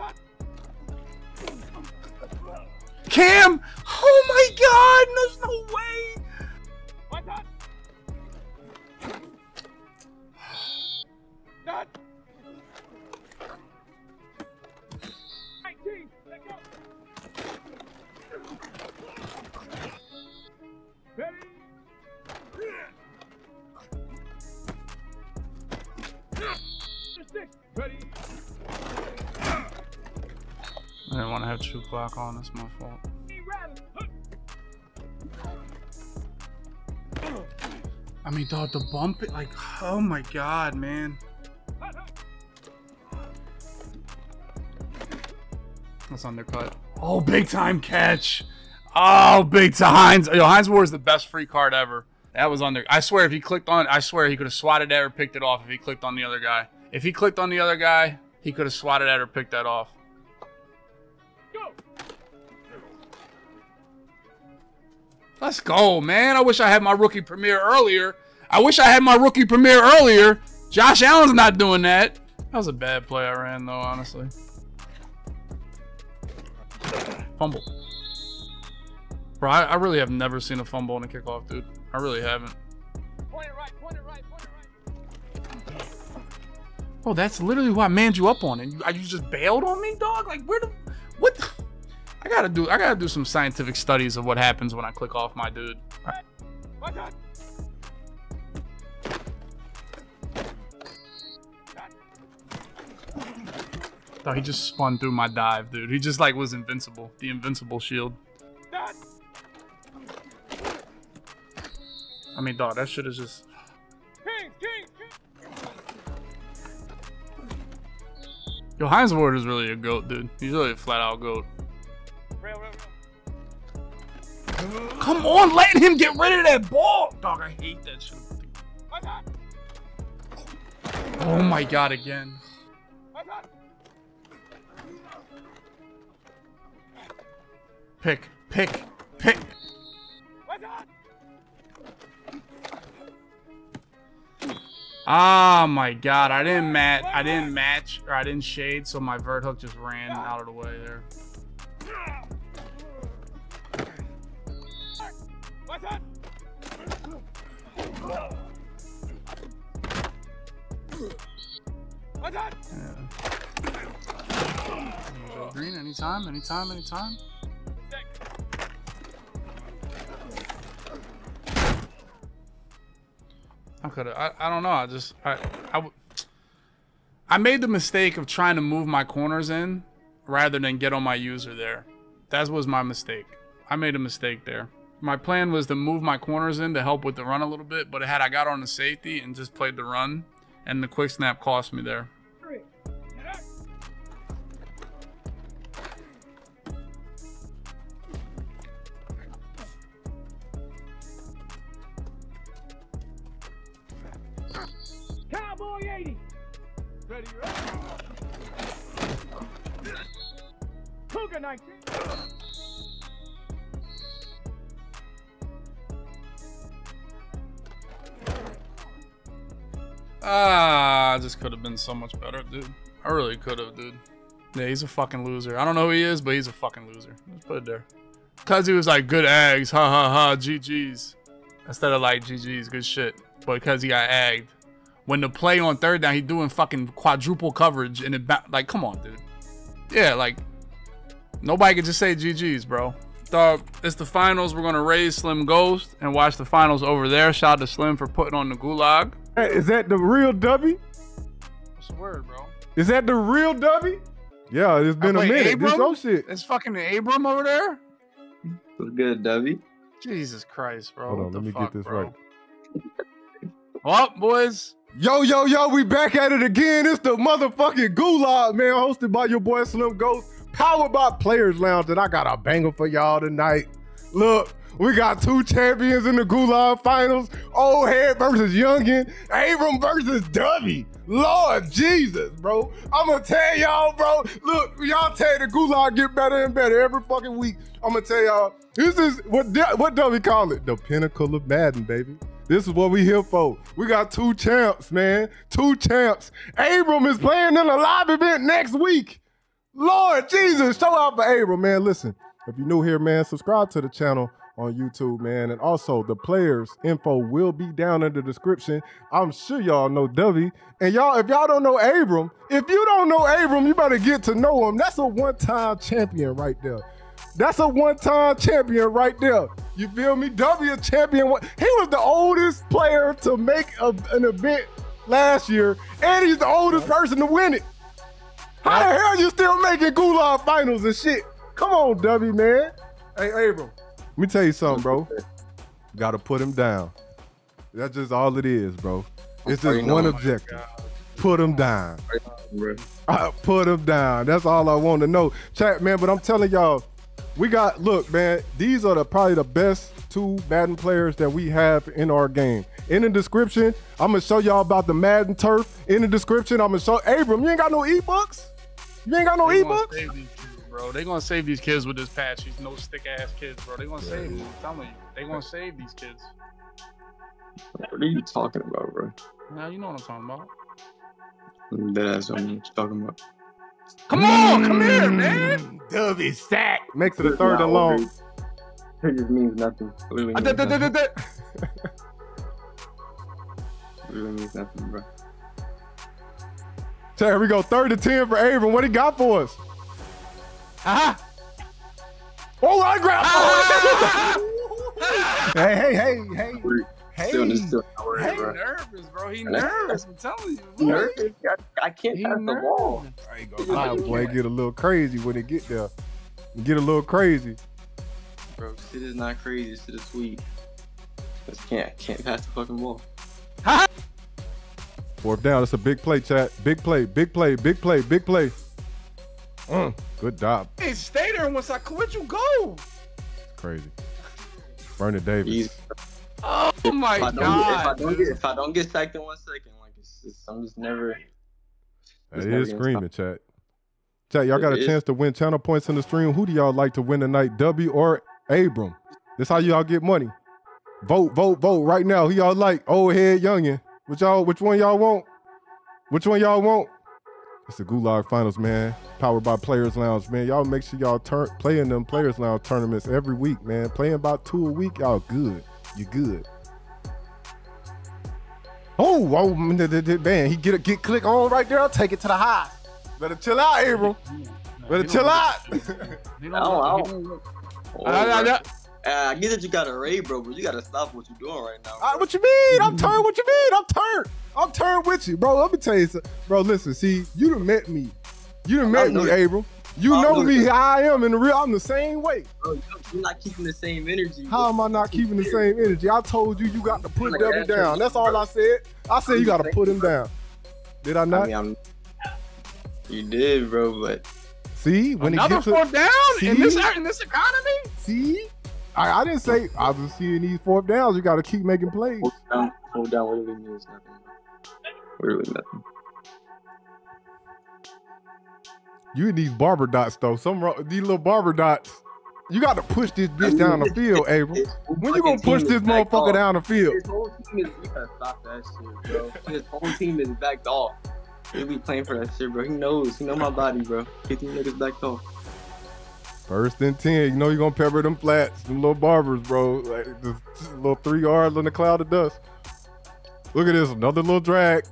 Kam! Oh my god! There's no way! What's that? Ready. I didn't want to have true clock on. That's my fault. I mean, dog, the bump it, like, oh my god, man. That's undercut. Oh, big time catch. Oh, big time. Hines. Yo, Hines Ward is the best free card ever. That was under. I swear, if he clicked on, I swear he could have swatted that or picked it off if he clicked on the other guy. If he clicked on the other guy, he could have swatted that or picked that off. Go. Let's go, man. I wish I had my rookie premiere earlier. I wish I had my rookie premiere earlier. Josh Allen's not doing that. That was a bad play I ran, though, honestly. Fumble. Bro, I, I really have never seen a fumble in a kickoff, dude. I really haven't. Point it right. Point it right. Oh, that's literally who I manned you up on, and you, you just bailed on me, dog. Like, where the, what? I gotta do, I gotta do some scientific studies of what happens when I click off my dude. Oh, he just spun through my dive, dude. He just like was invincible, the invincible shield. I mean, dog, that shit is just. Yo, Hines Ward is really a goat, dude. He's really a flat out goat. Real, real, real. Come on, let him get rid of that ball! Dog, I hate that shit. My god. Oh my god, again. My god. Pick, pick, pick. Oh my god, I didn't match I didn't match or I didn't shade, so my vert hook just ran out of the way there. Joe Greene, anytime, anytime, anytime. I could. I, I don't know. I just I, I. I made the mistake of trying to move my corners in rather than get on my user there. That was my mistake. I made a mistake there. My plan was to move my corners in to help with the run a little bit, but had I got on the safety and just played the run, and the quick snap cost me there. Cougar 19. Ah, I just could have been so much better, dude. I really could have, dude. Yeah, he's a fucking loser. I don't know who he is, but he's a fucking loser. Let's put it there. Cause he was like good eggs, ha ha ha, GG's. Instead of like GG's, good shit. But because he got agged. When the play on third down, he doing fucking quadruple coverage and it like, come on, dude. Yeah, like nobody could just say GG's, bro. Dog, it's the finals. We're gonna raise Slim Ghost and watch the finals over there. Shout out to Slim for putting on the gulag. Hey, is that the real W? What's the word, bro? Is that the real W? Yeah, it's been a wait, minute. This Abrahm? your shit. It's fucking Abrahm over there. What's good, Dubby? Jesus Christ, bro. Hold on, What let the me get this bro? right. Well, boys. Yo, yo, yo, we back at it again. It's the motherfucking Gulag, man, hosted by your boy Slim Ghost, powered by Players Lounge, and I got a banger for y'all tonight. Look, we got two champions in the Gulag finals, Old Head versus Youngin, Abrahm versus Dubby. Lord Jesus, bro. I'm gonna tell y'all, bro. Look, y'all tell the Gulag get better and better every fucking week. I'm gonna tell y'all, this is what what Dubby call it? The pinnacle of Madden, baby. This is what we here for. We got two champs, man. Two champs. Abrahm is playing in a live event next week. Lord Jesus, show out for Abrahm, man. Listen, if you're new here, man, subscribe to the channel on YouTube, man. And also, the players' info will be down in the description. I'm sure y'all know Dubby. And y'all, if y'all don't know Abrahm, if you don't know Abrahm, you better get to know him. That's a one-time champion right there. That's a one-time champion right there. You feel me? W champion. He was the oldest player to make a- an event last year, and he's the oldest person to win it. How the hell you still making Gulag finals and shit? Come on, W man. Hey, Abrahm. Let me tell you something, bro. Gotta put him down. That's just all it is, bro. It's just one objective. Put him down. I uh, put him down. That's all I want to know. Chat, man, but I'm telling y'all, we got look, man, these are the probably the best two Madden players that we have in our game. In the description, I'm gonna show y'all about the Madden turf. In the description, I'm gonna show Abrahm, you ain't got no ebooks? You ain't got no They gonna ebooks? kids, bro. They gonna save these kids with this patch. These no stick ass kids, bro. They gonna save them. I'm telling you, they gonna save these kids. What are you talking about, bro? Now you know what I'm talking about. That ass on me. What you talking about? Come on, come here, man. Dubby sack. Makes it a third and long. It just means nothing. Literally Ah, means nothing. da- da. Literally means nothing, bro. Chat, here we go. Third to 10 for Abrahm. What he got for us? Ah! Oh, I grabbed. Ah! hey, hey, hey, hey. We're Hey. Still, still not worried, bro. nervous, bro. He And I- nervous. I'm telling you. I'm nervous. I, I can't He pass the ball. nervous. My boy get a little crazy when it get there. Get a little crazy. Bro, shit is not crazy. Shit is sweet. Just can't, can't pass the fucking ball. Fourth down. It's a big play, chat. Big play, big play, big play, big play. Mm, good job. Hey, stay there once I quit. You go. Crazy. Vernon Davis. Easy. Oh my If I don't, get, if I god. don't get, if I don't get sacked in one second, like it's just, I'm just never. That Just never screaming, chat. Chat, y'all got a chance to win channel points in the stream. Who do y'all like to win tonight? W or Abrahm? This how y'all get money. Vote, vote, vote right now. Who y'all like? Old head, youngin. Which y'all? Which one y'all want? Which one y'all want? It's the Gulag Finals, man. Powered by Players Lounge, man. Y'all make sure y'all turn playing them Players Lounge tournaments every week, man. Playing about two a week, y'all good. You good. Oh, oh, man, he get a get click on right there. I'll take it to the high. Better chill out, Abrahm. Better chill out. He don't, I I he don't- don't- bro. Uh, I get that you got a raid, bro, but you gotta stop what you're doing right now. Ah, bro. what you mean? I'm turned. What you mean? I'm turned. I'm turned with you, bro. Let me tell you something. Bro, listen, see, you done met me. You done I met me, that. Abrahm. You I know know me how I am in the real. I'm the same way. Bro, you're not keeping the same energy. How am I not keeping the same energy? I told you you got to put Like Debbie that, down. That's all I said. I said you got to put him down. Did I I not? I'm, you did, bro, but See, when Another it gets to, fourth down in this in this economy. see, I, I didn't say I was seeing these fourth downs. You got to keep making plays. hold down, hold down, literally means nothing. bro. Literally nothing. You in these barber dots though. Some ro- these little barber dots. You got to push this bitch down the field, Abrahm. His whole When you gonna push this motherfucker off. down the field? His whole team is. You gotta stop that shit, bro. His whole team is backed off. He'll be playing for that shit, bro. He knows. He know my body, bro. Get these niggas back off. First and ten. You know you gonna pepper them flats, them little barbers, bro. Like the little three yards on the cloud of dust. Look at this, another little drag.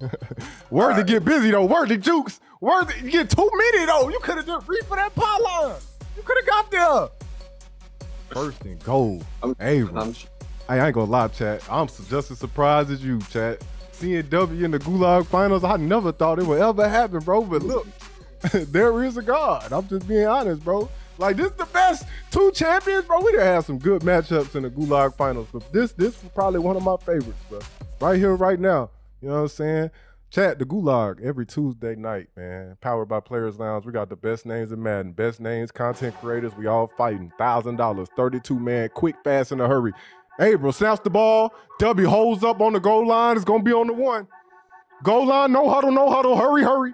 Worthy get busy though. Worthy jukes. Worthy you get too many though. You could have just reached for that pylon. You could have got there. First and goal. I'm, Abrahm. I'm, I ain't gonna lie, chat. I'm just as surprised as you, chat. Seeing W in the Gulag Finals, I never thought it would ever happen, bro. But look, there is a God. I'm just being honest, bro. Like this, is the best two champions, bro. We done had some good matchups in the Gulag Finals, but this, this was probably one of my favorites, bro. Right here, right now. You know what I'm saying? Chat the Gulag every Tuesday night, man. Powered by Players Lounge. We got the best names in Madden, best names, content creators. We all fighting. Thousand dollars, 32 man, quick, fast, in a hurry. Abrahm snaps the ball. W holds up on the goal line. It's gonna be on the one. Goal line, no huddle, no huddle. Hurry, hurry.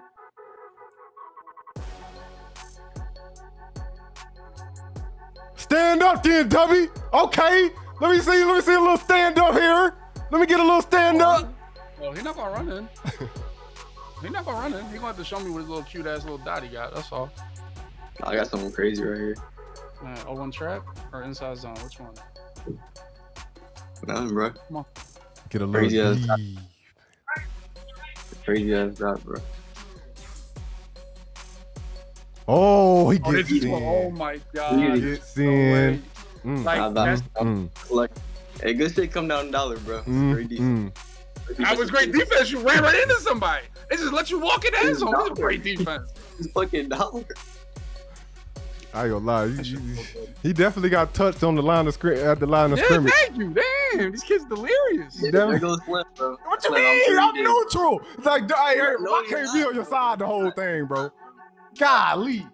Stand up then, W. Okay. Let me see. Let me see a little stand up here. Let me get a little stand up. Well, he's not gonna run in. he's not gonna run in. He's gonna have to show me what his little cute ass little dot he got. That's all. I got something crazy right here. Uh, oh, one trap or inside zone? Which one? Nothing, bro. Come on. Get a Crazy little ass- deep. Crazy ass drop, bro. Oh, he Oh, gets did you? Oh my god. He Gets No in. way. Mm, Like Nah, that's, mm, Collect. Hey, good shit come down dollar, bro. mm, Great defense. mm. that was great defense. You ran right into somebody. They just let you walk in the end zone. That was great defense. It's fucking dollar. I ain't gonna lie. He, That shit he- was so good. he definitely got touched on the line of scrim at the line of Yeah, scrimmage. thank you. Damn, these kids delirious. Yeah, Damn. there goes Slim, bro. What you Slim, I'm mean? I'm neutral. It's like, I, No, I can't be on your side the whole thing, bro. Golly.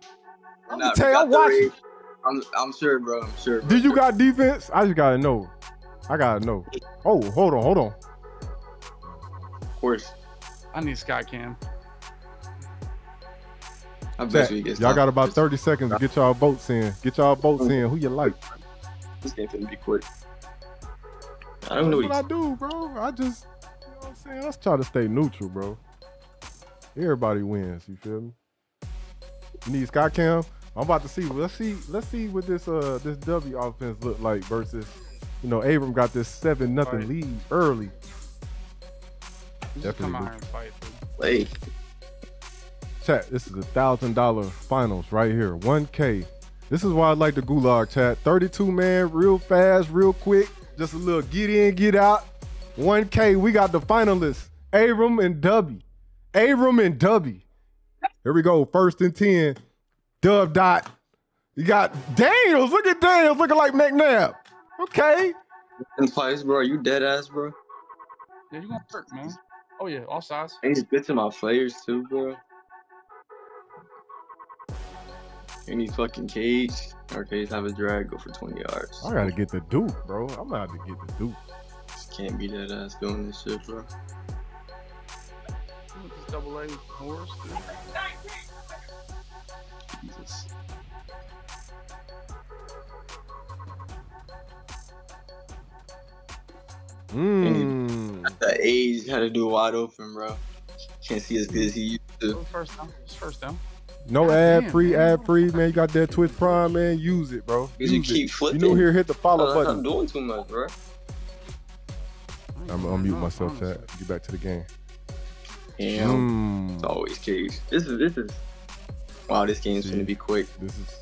I'm Nah, gonna tell you, I'm watching. I'm, I'm sure, bro. I'm sure. Bro. Do you got defense? I just gotta know. I gotta know. Oh, hold on, hold on. Of course. I need Sky Cam. I bet Chat, you he gets y'all stopped. got about 30 seconds to get y'all votes in. Get y'all votes in. Who you like? This game finna be quick. I don't know what what I do, bro. I just, you know what I'm saying? Let's try to stay neutral, bro. Everybody wins. You feel me? You need Sky Cam. I'm about to see. Let's see. Let's see what this uh this W offense look like versus, you know, Abrahm got this seven nothing Right. lead early. Definitely come out here and fight. dude. Play. Chat, this is a thousand dollar finals right here. 1K. This is why I like the gulag chat. 32 man, real fast, real quick. Just a little get in, get out. 1K. We got the finalists. Abrahm and W. Abrahm and W. Here we go. First and 10. Dub dot. You got Daniels. Look at Daniels looking like McNabb. Okay. And place, bro. You dead ass, bro. Yeah, you gonna hurt, man. Oh yeah, all sides. And he's good to my players too, bro. And he's fucking cage. Okay, have a drag, go for 20 yards. I gotta get the Duke, bro. I'm gonna get the Duke. Just can't be that ass doing this shit, bro. Look at this double A horse, dude. Texas. Mm. At the age, had to do wide open, bro. Can't see as good as he used to. First down. It First down. No God ad damn, free, man. ad free, man. You got that Twitch Prime, man. Use it, bro. Because you keep it. flipping. You know here, hit the follow Uh, I'm doing too much, bro. I'm gonna mute myself, chat. Get back to the game. Damn. It's Mm. always cage. This is this is. Wow, this game's See. gonna be quick. This is.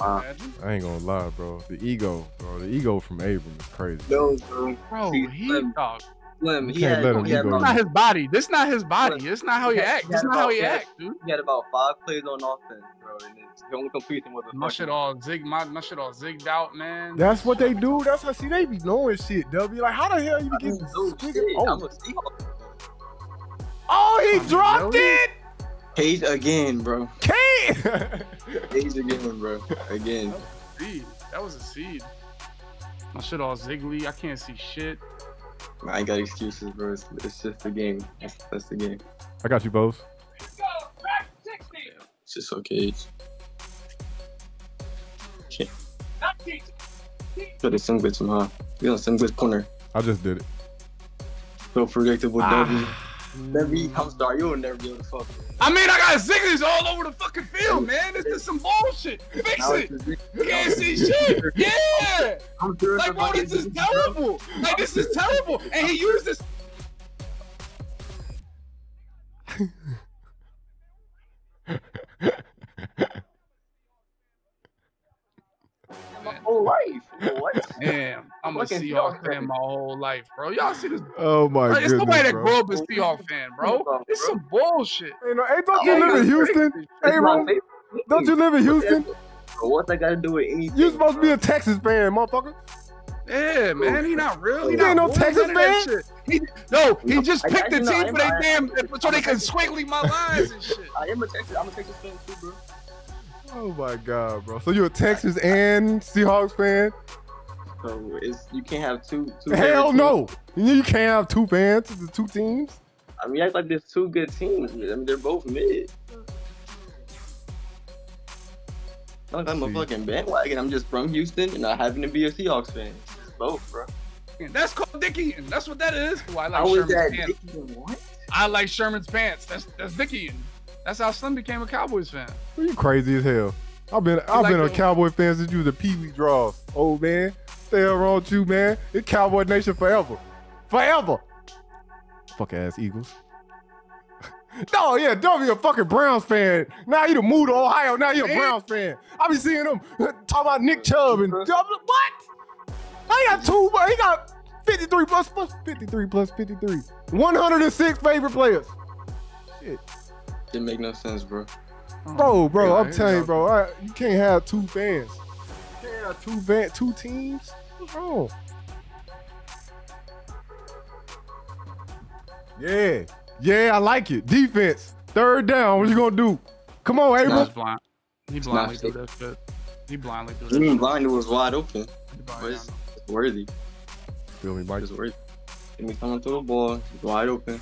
Wow. Imagine. I ain't gonna lie, bro. The ego, bro. The ego from Abrahm is crazy. No, bro. Bro, he dog. Slim, You he can't had, let him he had about, not his body. This not his body. This not how he Yeah, act. This yeah, not how he yeah. act, dude. he had about five plays on offense, bro. And it's, the only completion was a My shit all zig. My, my shit all zigged out, man. That's what they do. That's how see they be knowing shit. They'll be like, how the hell you I get don't this? know squiggle- Oh, I'm Seahawks. oh, he dropped Really? it. Cage again, bro. Can't. Cage again, bro. Again. seed. That was a seed. My shit all ziggly. I can't see shit. I ain't got excuses, bro. It's, it's just the game. That's, that's the game. I got you both. Go, back 60. It's just so Cage. Can't 19. put a singlet somehow. You know, singlet corner. I just did it. So predictable, Ah. W. Never, I'm sorry, you'll never be able to fuck with me. I mean, I got zigglies all over the fucking field, man. This is some bullshit. Fix it. You can't see shit. Yeah. I'm sure Like, bro, this is did bro. terrible. Like, this is terrible. And he used this. My whole life. What? Damn, I'm a Fucking Seahawks Seahawks fan fan. my whole life, bro. Y'all see this? Oh my Bro, it's goodness, nobody that bro. grew up a Seahawks fan, bro. It's some bullshit. Hey, no, hey, don't Yeah, you live in Houston? It's Hey, my bro, don't you live in Houston? Bro, What's that got to do with anything? You supposed to be a Texas fan, motherfucker. Yeah, man, he not real. He You ain't not no. Texas None fan? He, no, he just I- picked the I- you know, team for they damn so they can a Texas- squiggly my lines and shit. I am a Texas. I'm a Texas fan too, bro. Oh my god, bro. So you're a Texas and Seahawks fan? So it's you can't have two. two Hell no. You you can't have two fans, the two teams. teams. I mean, act like there's two good teams. I mean, they're both mid. Like I'm a See. fucking bandwagon. I'm just from Houston and I happen to be a Seahawks fan. It's both, bro. That's called Dickie, that's what that is. Oh, I like How is Sherman's that? pants. What? I like Sherman's pants. That's that's Dickie. That's how Slim became a Cowboys fan. You crazy as hell. I've been I've like been a the- Cowboy fan since you was a Pee Wee draws. Old man. Stay wrong with you, man. It's Cowboy Nation forever. Forever. Fuck ass Eagles. no, oh, yeah, don't be a fucking Browns fan. Now you the move to Ohio. Now you a Browns fan. I be seeing them talk about Nick Chubb and what? I got two, but he got 53 plus plus 53 plus 53. 106 favorite players. Didn't make no sense, bro. Bro, oh, bro, Yeah, I'm telling you, bro, I, you can't have two fans. You can't have two fan, two teams. What's wrong? Yeah, yeah, I like it. Defense, third down. What you gonna do? Come on, He Abel. was blind. He blindly do safe. that shit. He blindly do I that mean, shit. blind was wide open. He But blindly it's, down. it's worthy. Feel me, Mike? It's worthy. Give me coming through the ball. It's wide open.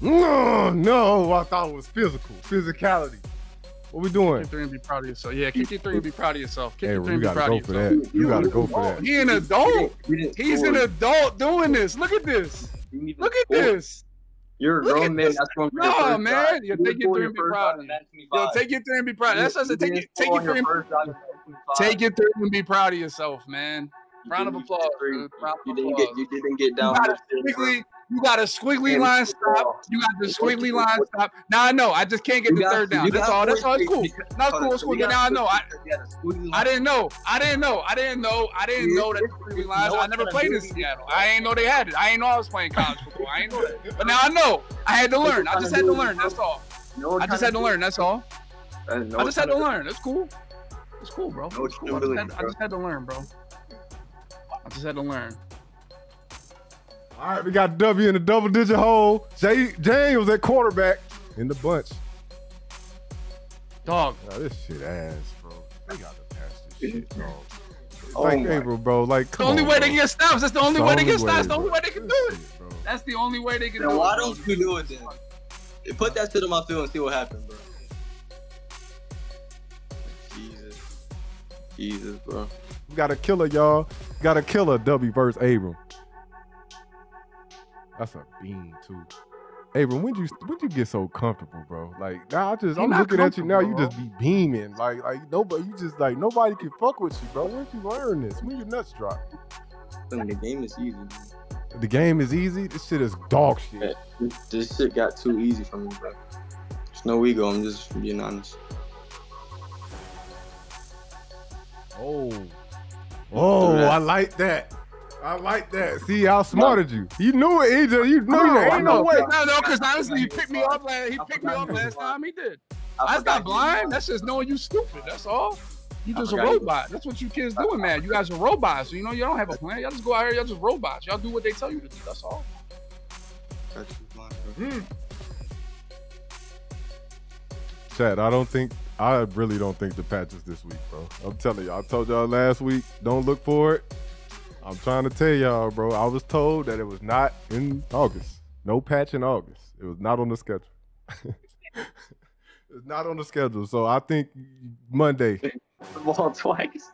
No, no, I thought it was physical, physicality. What we doing? Kick three and be proud of yourself. Yeah, kick your three and be proud of yourself. Kick Hey, your three we and be gotta proud go of for yourself. that. You gotta go for that. He an adult. He's an adult doing this. Look at this. Look at this. You're a Look grown man. this. That's from No, man. You take your three and be proud. Yo, take your three and be proud. That's what I said. Take, your- take your three and take your three and be proud of yourself, man. Round of applause, dude. You didn't get. You didn't get down. Got a with it, bro. squiggly, you got a squiggly line stop. You got the squiggly line stop. Now I know. I just can't get the third down. That's That's all. That's all. It's cool. it's cool. It's cool. you But got now I know. I, you got a squeaky I didn't know. I didn't know. I didn't know. I didn't know that three lines. I never played in Seattle. I ain't know they had it. I ain't know I was playing college football. I ain't know that. But now I know. I had to learn. I just had to learn. That's all. I just had to learn. That's all. I just had to learn. That's cool. It's cool, bro. No It's cool. I, just had, I just had to learn, bro. I just had to learn. All right, we got W in the double digit hole. Jay James at quarterback in the bunch. Dog. Nah, this shit ass, bro. They got to pass this shit, bro. Oh like, my- April, bro. Like, The only on, way bro. they get stops. That's the only It's way they get stops. The only way they can do it. bro. That's the only way they can Then do why it. bro. don't you do it then? Put that shit on my field and see what happens, bro. Jesus. Jesus, bro. We got a killer, y'all. Got a killer. W versus Abrahm. That's a bean too. Abrahm, when you when you get so comfortable, bro? Like now, I just He I'm looking at you now. You just be beaming, like like nobody. You just like nobody can fuck with you, bro. Where'd you learn this? When your nuts drop? Son, the game is easy. The game is easy. This shit is dog shit. Yeah. This, this shit got too easy for me, bro. There's no ego. I'm just being honest. Oh, oh. I like that. I like that. See how smarted you. You knew it, AJ. You knew No, it. I Ain't no know. way. No, no, because honestly, he picked me up last. He picked me up last time. He did. I That's not blind. That's just knowing you stupid. That's all. You just a forgot he robot. That's what you kids doing, man. You guys are robots. So you know you don't have a plan. Y'all just go out here. Y'all just robots. Y'all do what they tell you to do. That's all. Got you blind, bro. Hmm. Chad, I don't think I really don't think the patch is this week, bro. I'm telling you, I told y'all last week, don't look for it. I'm trying to tell y'all, bro. I was told that it was not in August. No patch in August. It was not on the schedule. it's not on the schedule. So I think Monday. The ball twice.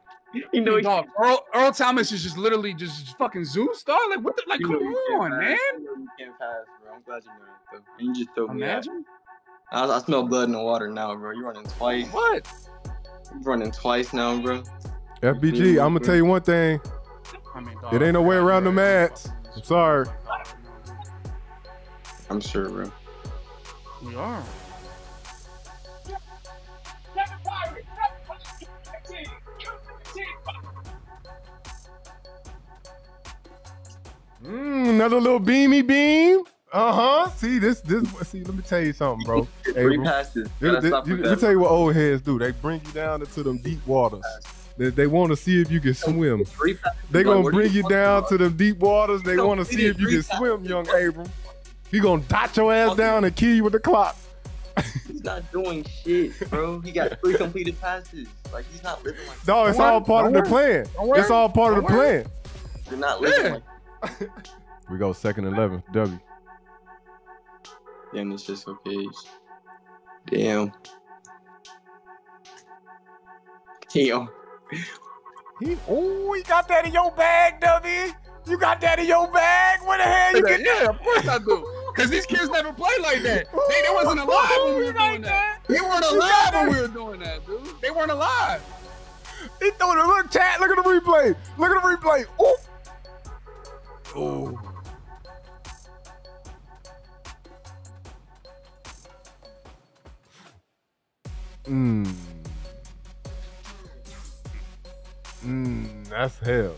You know, he Dog, Earl, Earl Thomas is just literally just fucking Zeus, dog. Like what? The, like you come know you can't on, pass. man. You can't pass, bro. I'm glad you know that. And you just told me. Imagine I, I smell blood in the water now, bro. You're running twice. what? You running twice now, bro. FBG, I'm gonna tell you one thing. I mean, It ain't no way around the mats. I'm sorry. I'm sure, bro. We are. Kevin Pirate, Kevin Pirate, Mm, another little beamy beam. Uh huh. See this this. See, let me tell you something, bro. Three passes. They- Gotta they- stop you- Let me tell you what old heads do. They bring you down into them deep waters. They, they want to see if you can swim. They Like, gonna bring you down to them deep waters. They want to see if you can swim, young Abrahm. He gonna dot your ass down and kill you with the clock. He's not doing shit, bro. He got three completed passes. Like he's not living like No, it's all part of the plan. It's all part of the plan. they're not living like. We go second and eleven. W. Damn, this just okay. Damn. Damn. He, oh, he got that in your bag, W. You got that in your bag. Where the hell you get that? yeah, of course I do. Cause these kids never played like that. They, they wasn't alive when we were doing that. They weren't alive when we were doing that, dude. They weren't alive. He throwing it. Look, chat. Look at the replay. Look at the replay. Oh. Oh. Mmm. That's hell.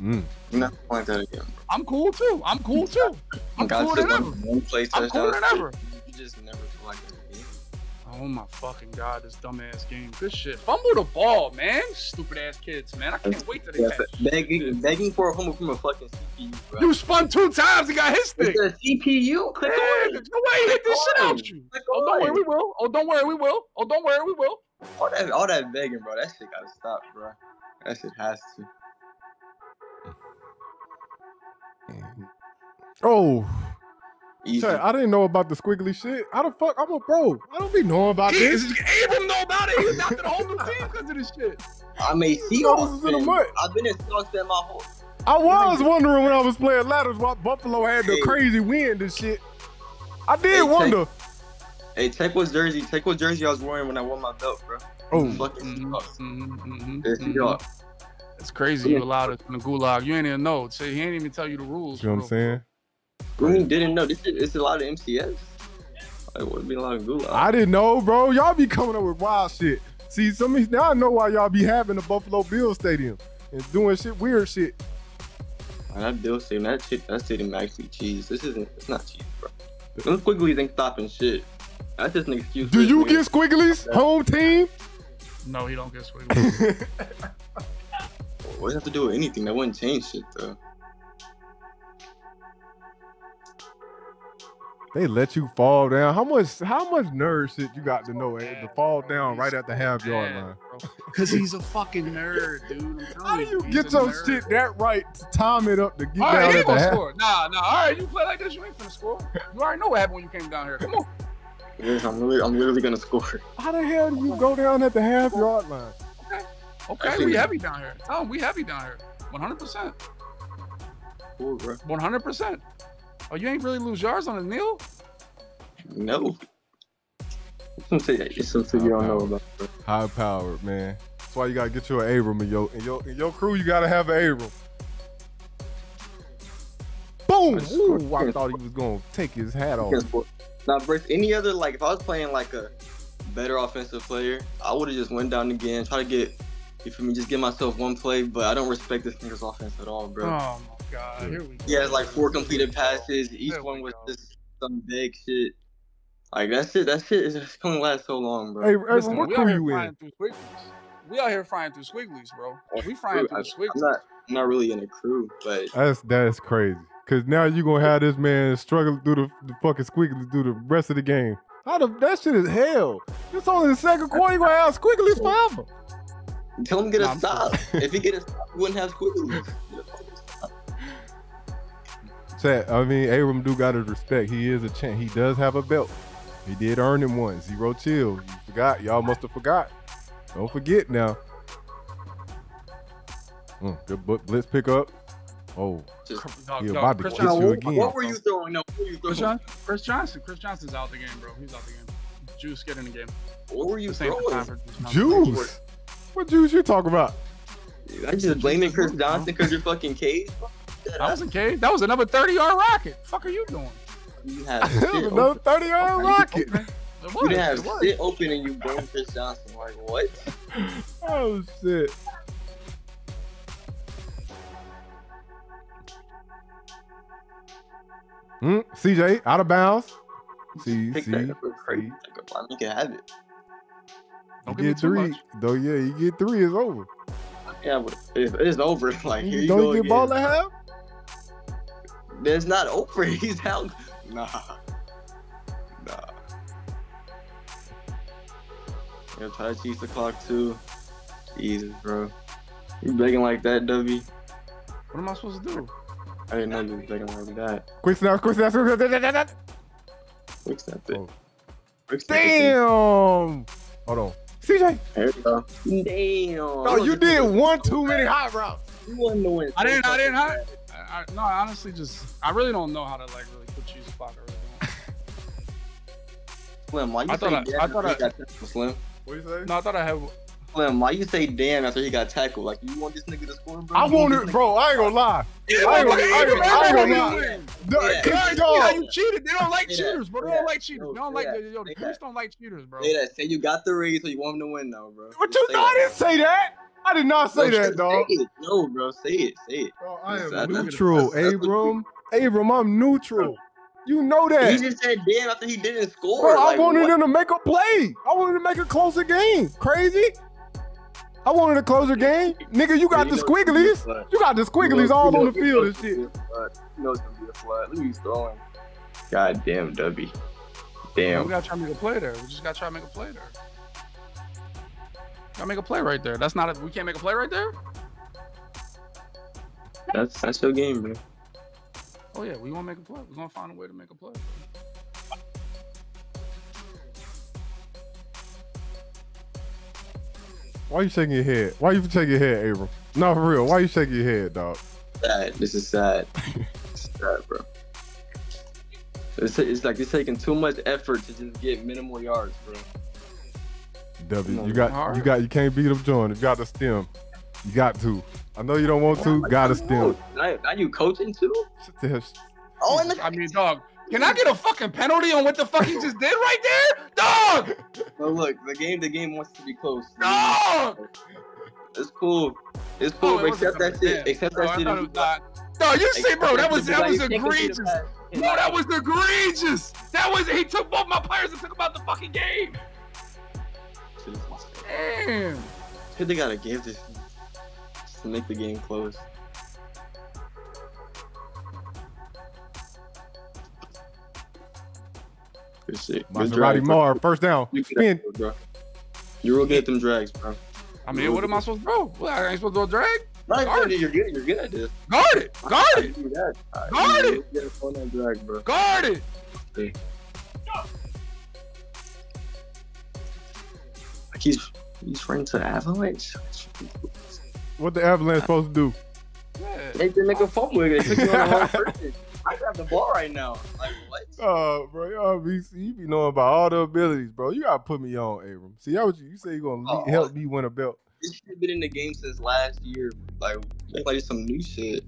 Mmm. I'm not playing that again. I'm cool too. I'm cool too. I'm Got cool to than ever. one play I'm cooler than ever. You just never feel like that. Oh my fucking god, this dumbass game. Good shit. Fumble the ball, man. Stupid ass kids, man. I can't wait till they Yeah, catch. but begging, begging for a homework from a fucking CPU, bro. You spun two times and got his stick. It's a CPU. Click Man, on there's it. no way he hit this shit out you. Click Oh, don't worry, we will. Oh, don't worry, we will. Oh, don't worry, we will. All that, all that begging, bro. That shit gotta stop, bro. That shit has to. Oh. Easy. Chat, I didn't know about the squiggly shit. How the fuck? I'm a bro. I don't be knowing about He, this. Abrahm know about it. He adopted a whole new team because of this shit. I'm a know this Seahawks in the fan. mud. I've been a Seahawks fan my whole. I was wondering when I was playing ladders why Buffalo had the Hey. crazy wind and shit. I did Hey, wonder. Hey, take what jersey. take what jersey I was wearing when I won my belt, bro. Oh, Fucking Mhm, Seahawks. mhm, mhm, Yeah, mhm. It's crazy you allowed us in the gulag. You ain't even know. Say he ain't even tell you the rules. you know what I'm saying? Green didn't know. This is it's a lot of MCS. It would be a lot of gulag. I didn't know, bro. Y'all be coming up with wild shit. See, some of these, now I know why y'all be having the Buffalo Bills stadium and doing shit, weird shit. Man, that Bill stadium, that shit, that stadium actually cheese. This isn't. It's not cheese, bro. Those Quigley's ain't stopping shit. That's just an excuse. Do you get squigglies, home team? No, he don't get swayed. nigga. What does that have to do with anything? That wouldn't change shit though. they let you fall down. How much? How much nerd shit you got to know eh, to fall down right at the half yard line? Because he's a fucking nerd, dude. How do you get a your nerd. shit that right to time it up to get All down right, he at the gonna half? score. Nah, nah. All right, you play like this, you ain't finna score. You already know what happened when you came down here. Come on. Yes, I'm literally, I'm literally gonna score. How the hell do you go down at the half yard line? Okay, Actually- oh, we heavy down here. Tell him we heavy down here. 100%. Cool, bro. 100%. Oh, you ain't really lose yards on a kneel? No. Something it's something you don't know about. Bro. High powered, man. That's why you gotta get you an Abrahm in your in your in your crew. You gotta have an Abrahm. Boom! I Ooh. I thought he was gonna take his hat off. Against Fort- Now, versus any other, like, if I was playing like a better offensive player, I would have just went down again, try to get, you feel me, just get myself one play. But I don't respect this nigga's offense at all, bro. Oh my god. Here we go. He has like four completed passes. Each There one was go. just some big shit. Like that shit, that shit is just gonna last so long, bro. Hey, Abrahm, Listen, what we crew out here you in? through squigglies. We out here frying through squigglies, bro. We frying through I, squigglies. am not, I'm not really in a crew, but That's that's crazy. Cause now you gonna have this man struggling through the, the fucking squiggly through the rest of the game. How the that shit is hell. It's only the second quarter. You gonna have squigglies forever. tell him get a stop. if he get a stop, he wouldn't have squiggles. Chat. I mean, Abrahm do got his respect. He is a champ. He does have a belt. He did earn it one. Zero chill. You forgot. Y'all must have forgot. Don't forget now. Mm, good bu- blitz pickup. Oh, Just, Dog, He dog, about Chris Johnson- you what, again. what were you throwing? No, what were you Chris. John- Chris Johnson. Chris Johnson's out the game, bro. He's out the game. Juice, get in the game. What were you This ain't the time throwing? Juice What juice you talking about? I'm just blaming Chris Johnson because you're fucking cage. bro. That wasn't K. That was another 30 yard rocket. Fuck are you doing? You have That was shit another 30 yard rocket. Okay. It You was. didn't have It shit open and you blame Chris Johnson. Like what? Oh shit. Hmm, CJ out of bounds. See, Pick see, that up crazy. see. Like, I you have it. Don't You get three, much. though. Yeah, you get three. It's over. Yeah, but it's, it's over. Like here you Don't go you get again. ball at half? It's not over. He's out. Nah. Nah. Yeah, try to cheat the clock too. Jesus, bro. You begging like that, W? What am I supposed to do? I didn't know you was begging like that. Quick snap, quick snap, quick snap. snap, snap. Quick snap it. Oh. Quick snap it. Damn. Hold on. CJ. There you go. Damn. Oh, you did one too many hot routes. You wasn't the win. I didn't. I didn't. I, I, no, I honestly just. I really don't know how to like really put cheese clock. I really. Slim, why you I say thought I- damn I after thought he I- got tackled, Slim? What you say? No, I thought I had. Slim, why you say damn after he got tackled? Like, you want this nigga to score, bro? I You want it, bro. I ain't gonna lie. Yeah, I ain't gonna- I ain't gonna- I ain't gonna lie. The- Yeah. cause, Yeah, you cheated. They don't like that. cheaters, bro. They don't like cheaters. They don't like yo, the Chiefs don't like cheaters, bro. Say that. Say you got the raise, so you want him to win now, bro. Just you? I didn't say that. I did not say that, dog. No, bro. Say it. Say it. Bro, I am neutral, that's- that's what Abrahm. Abrahm, I'm neutral. You know that. He just said damn after he didn't score. Bro, I Like, wanted what? them to make a play. I wanted to make a closer game. Crazy. I wanted to close the game. Nigga, you got Yeah, the you know it's gonna be a squigglies. You got the You squigglies know- all you on the field and shit. gonna be a flood. You know it's gonna be a flood. Look at he's throwing. God damn, W. Damn. We gotta try to make a play there. We just gotta try to make a play there. Gotta make a play right there. That's not a. We can't make a play right there. That's that's your game, bro. Oh yeah, we want to make a play. We're gonna find a way to make a play. Why you shaking your head? Why you shaking your head, Abrahm? No, for real. Why you shaking your head, dog? Sad. This is sad. It's sad, bro. It's, it's like it's taking too much effort to just get minimal yards, bro. W, No, you got, hard. you got, you can't beat them, John. You got to stem. You got to. I know you don't want to. Got to stem. Now, now you coaching too? Shut the hell- Oh, and the I mean, dog. Can I get a fucking penalty on what the fuck he just did right there, dog? No, look, the game, the game wants to be close. Dog. It's cool. It's Oh, cool. it except that shit. Except that shit. thought is- it was not. No, you see, bro, that was that Like, was you can't complete a egregious. Bro, that was egregious. That was he took both my players and took them out the fucking game. Damn. Shit, they gotta give this to make the game close. Good shit. Maserati drag, bro. Mar, first down. You can Spin. bro. You real good at them drags, bro. I mean, what am I supposed to do? What, I ain't supposed to do a drag? Not Guard even you're good. You're good at this. Guard it! Guard it! Do that. Guard it! Get a phone and drag, bro. Guard it! He's he's running to Avalanche. What the Avalanche supposed to do? Yeah. They didn't make a fumble. They took you on the wrong person. I grab the ball right now. Like what? Oh, bro, y'all be, you be knowing about all the abilities, bro. You gotta put me on, Abrahm. See, was you. You say you gonna Oh, help me win a belt. This shit been in the game since last year. Like like, like some new shit.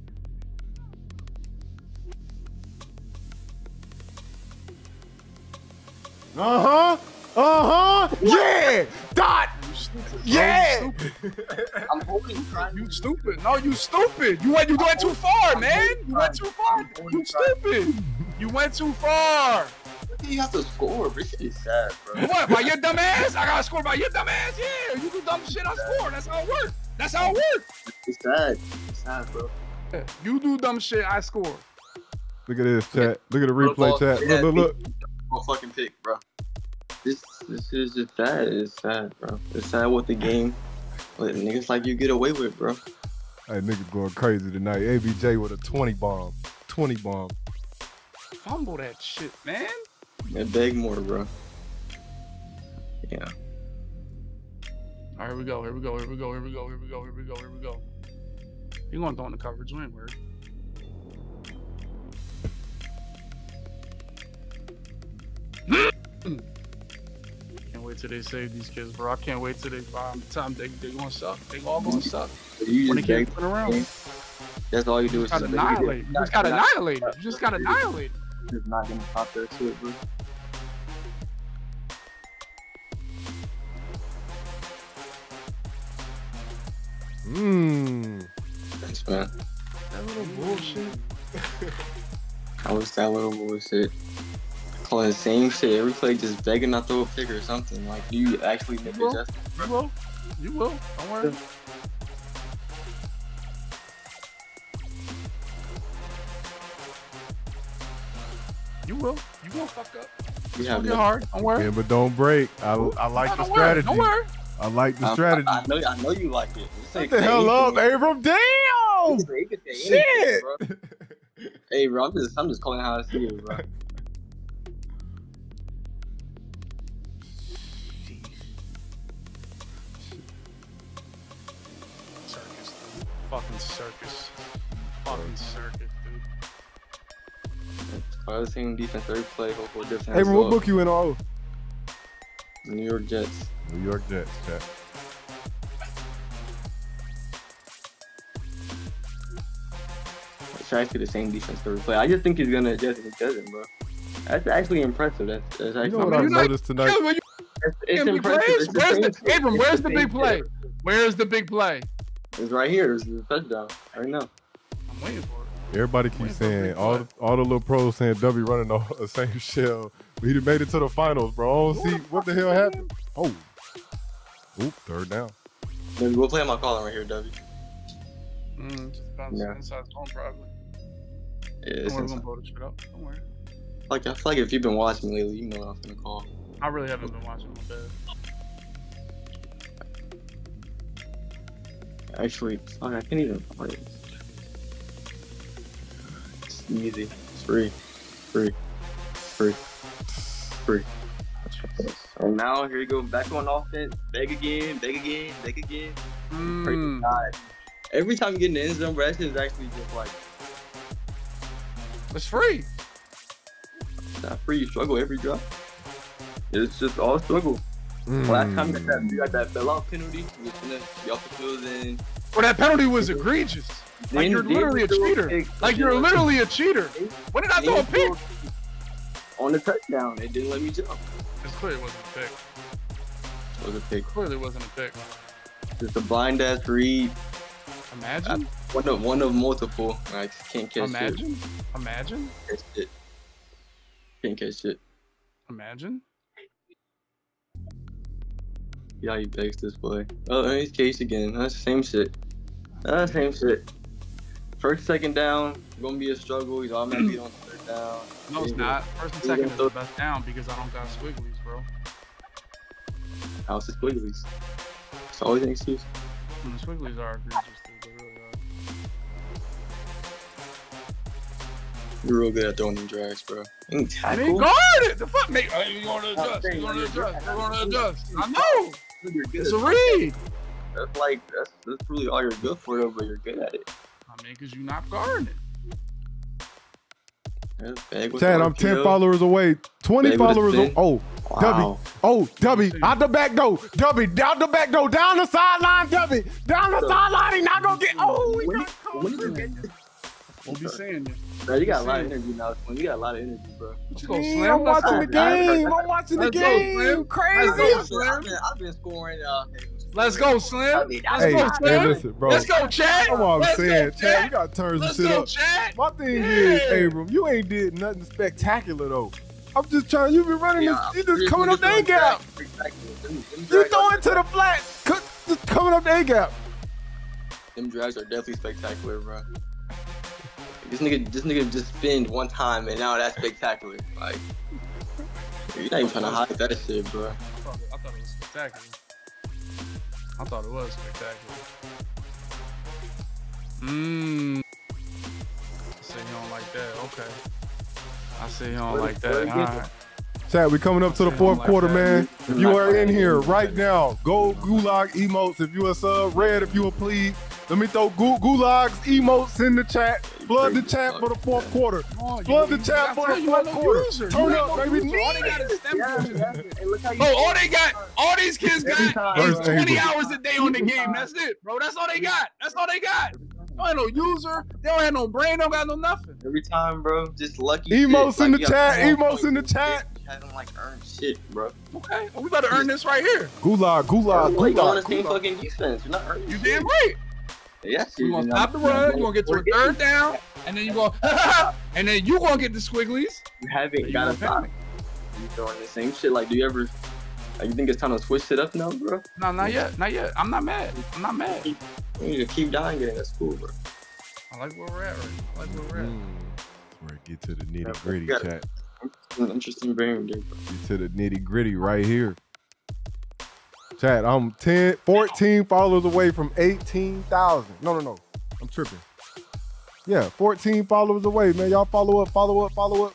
Uh huh. Uh huh. Yeah. Dot. Yeah. I'm holding. You stupid. No, you stupid. You went you went too far, man. You went too far. You stupid. You went too far. You have to score. This shit is sad, bro. What? By your dumb ass? I gotta score by your dumb ass? Yeah. You do dumb shit, I score. That's how it works. That's how it works. It's sad. It's sad, bro. You do dumb shit, I score. Look at this chat. Look at the replay Football, chat. yeah, Look, look, look. No fucking pick, bro. This this is just sad. It's sad, bro. It's sad what the game. Let niggas like you get away with, bro. Hey, niggas going crazy tonight. ABJ with a 20 bomb. 20 bomb. Fumble that shit, man. And beg more, bro. Yeah. All right, here we go. Here we go. Here we go. Here we go. Here we go. Here we go. Here we go. You gonna throw in the coverage? Ain't worried. can't wait till they save these kids, bro. I can't wait till they by the time they they gonna suck. They all gonna suck You when they can't turn around. That's all you do You is just got just beg. annihilated. You just got annihilated. You just got annihilated. Just not gonna pop that shit, bro. Mmm. Thanks, man. That little bullshit. I was that little bullshit. Calling the same shit every play, just begging not throw a pick or something. Like, do you actually make adjustments? You will. You will. Don't worry. You will. You won't fuck up. We It's have gonna get hard. Don't worry. Yeah, but don't break. I, I like No, the don't worry. strategy. Don't worry. I like the strategy. I, I know, I know you like it. Just What the say hell up, anything. Abrahm? Damn! You can say- you can anything, Shit! bro. Hey, bro, I'm just, I'm just calling how I see it, bro. Circus. Fucking circus. Fucking circus, dude. I was saying defense every play, go for a different. Abrahm, what result. book you in? Oh, New York Jets. New York Jets. Chat. It's actually the same defense every play. I just think he's gonna adjust if he doesn't, bro. That's actually impressive. That's, that's actually You know what I I've mean, you like- noticed tonight? Yeah, you it's, it's impressive. plays. It's Where's same the. Abrahm? Where's the big play? Where's the big play? It's right here. It's the touchdown. Right now. I'm waiting for it. Everybody keeps saying all the, all the little pros saying W running the, the same shell. But he done made it to the finals, bro. I don't see what the hell happened. Oh, oop, third down. Maybe we'll play my calling right here, W. Mm, just bounce Yeah. inside zone probably. Yeah, Don't it's worry, we're gonna blow the shit up. Don't worry. like I feel like if you've been watching me lately, you know what I'm gonna call. I really haven't been watching my bed. Actually, fuck, I can't even play it. It's easy. It's free. Free. Free. Free. And now here you go, back on offense. Beg again, beg again, beg again. Mm. God. Every time you get in the end zone, bro, that shit is actually just like It's free. it's not free. You struggle every drop. It's just all struggle. Last time you got that, you got that bailout penalty, you was gonna be off the Well, that penalty was egregious. Like then- you're literally a cheater. Like you're literally a cheater. When did I throw a pick? On the touchdown, it didn't let me jump. It's clearly wasn't a pick. It was a pick. Clearly wasn't a pick. Just a blind ass read. Imagine. One of one of multiple. I just can't catch. Imagine. Imagine. Catch shit. Can't catch it. Imagine. Yeah, he begs this play. Oh, and he's case again. That's the same shit. That's the same shit. First, second down, gonna be a struggle. He's automatically on third down. No, it's not. First and second is so- the best down because I don't got squigglies, bro. House is Quigley's. It's always an excuse. And the Squigglies are egregious, dude. They really are. You're real good at throwing them drags, bro. Any I mean, tackle? guard it. The fuck, mate? Hey, you going oh, to adjust? You going to adjust? You going to adjust? I know. You're good It's a read. That's like that's that's really all you're good for, though. But you're good at it. I mean, cause you're not guarding it. That's big with Chad, the I'm 10 RPO. followers away. 20 Maybe followers. spin. Oh, W. Oh, W. Out the back door. W. Out the back door. Down the sideline. W. Down the sideline. He not going to get. Oh, he When got you- when you get- We'll be saying you. Bro, you got a lot of energy now. You got a lot of energy, bro. What you gonna slam? I'm watching the game. I'm watching the game. Slim. Crazy. I've Slim. been, I've been scoring. Uh, Let's go, Slim. Hey, Let's Hey, go, hey, Slim. listen, bro. Let's go, Chad. Come on, I'm Let's saying, go, Chad, You got to turn some Let's shit go, up. Chad. My thing Yeah. is, Abrahm, you ain't did nothing spectacular though. I'm just trying. You been running Yeah, this. You just coming up the A gap. You throw it to the flat. Just coming up the A gap. Them drags are definitely spectacular, bro. This nigga, this nigga just spinned one time and now that's spectacular. Like, you're not even trying to hide that shit, bro. I thought, it, I thought it was spectacular. I thought it was spectacular. Mmm. Say you don't like that. Okay. I see you don't like that. All right. Chat, we coming up to the fourth like quarter, that. man. If you are in here right now, go gulag emotes if you a sub, red if you a please. Let me throw gulags emotes in the chat. Flood the chat for the fourth quarter. Come on, Flood the chat for the fourth quarter. user. Turn You up, ain't no baby. user. All they got is stem bullshit. Hey, look how you Oh, all they got, all these kids got time, is bro. 20 hours a day on the game. That's it, bro. That's all they got. That's all they got. They don't have no user. They don't have no brain. Don't got no nothing. every time, bro. Just lucky. Emo's in Like, the chat, Emo's in the chat. You haven't like earned shit, bro. Okay, well, we better earn this right here. Gulag, gulag, Like, you don't gulag, fucking defense. You're not earning. You shit. damn right. Yeah, You gonna stop the run. You're gonna get to a third down, and then you go, and then you gonna get the squigglies. You haven't You got a gonna. You doing the same shit. Like, do you ever? Like, you think it's time to switch it up now, bro? No, not yet. Not yet. I'm not mad. I'm not mad. You need to keep dying getting at school, bro. I like where we're at right. I like where we're at. Mm. Where it get to the nitty gritty, got chat. It's an interesting brain, dude. Get to the nitty gritty right here. Chat, I'm 10, 14 followers away from 18,000. No, no, no. I'm tripping. Yeah, 14 followers away, man. Y'all follow up, follow up, follow up.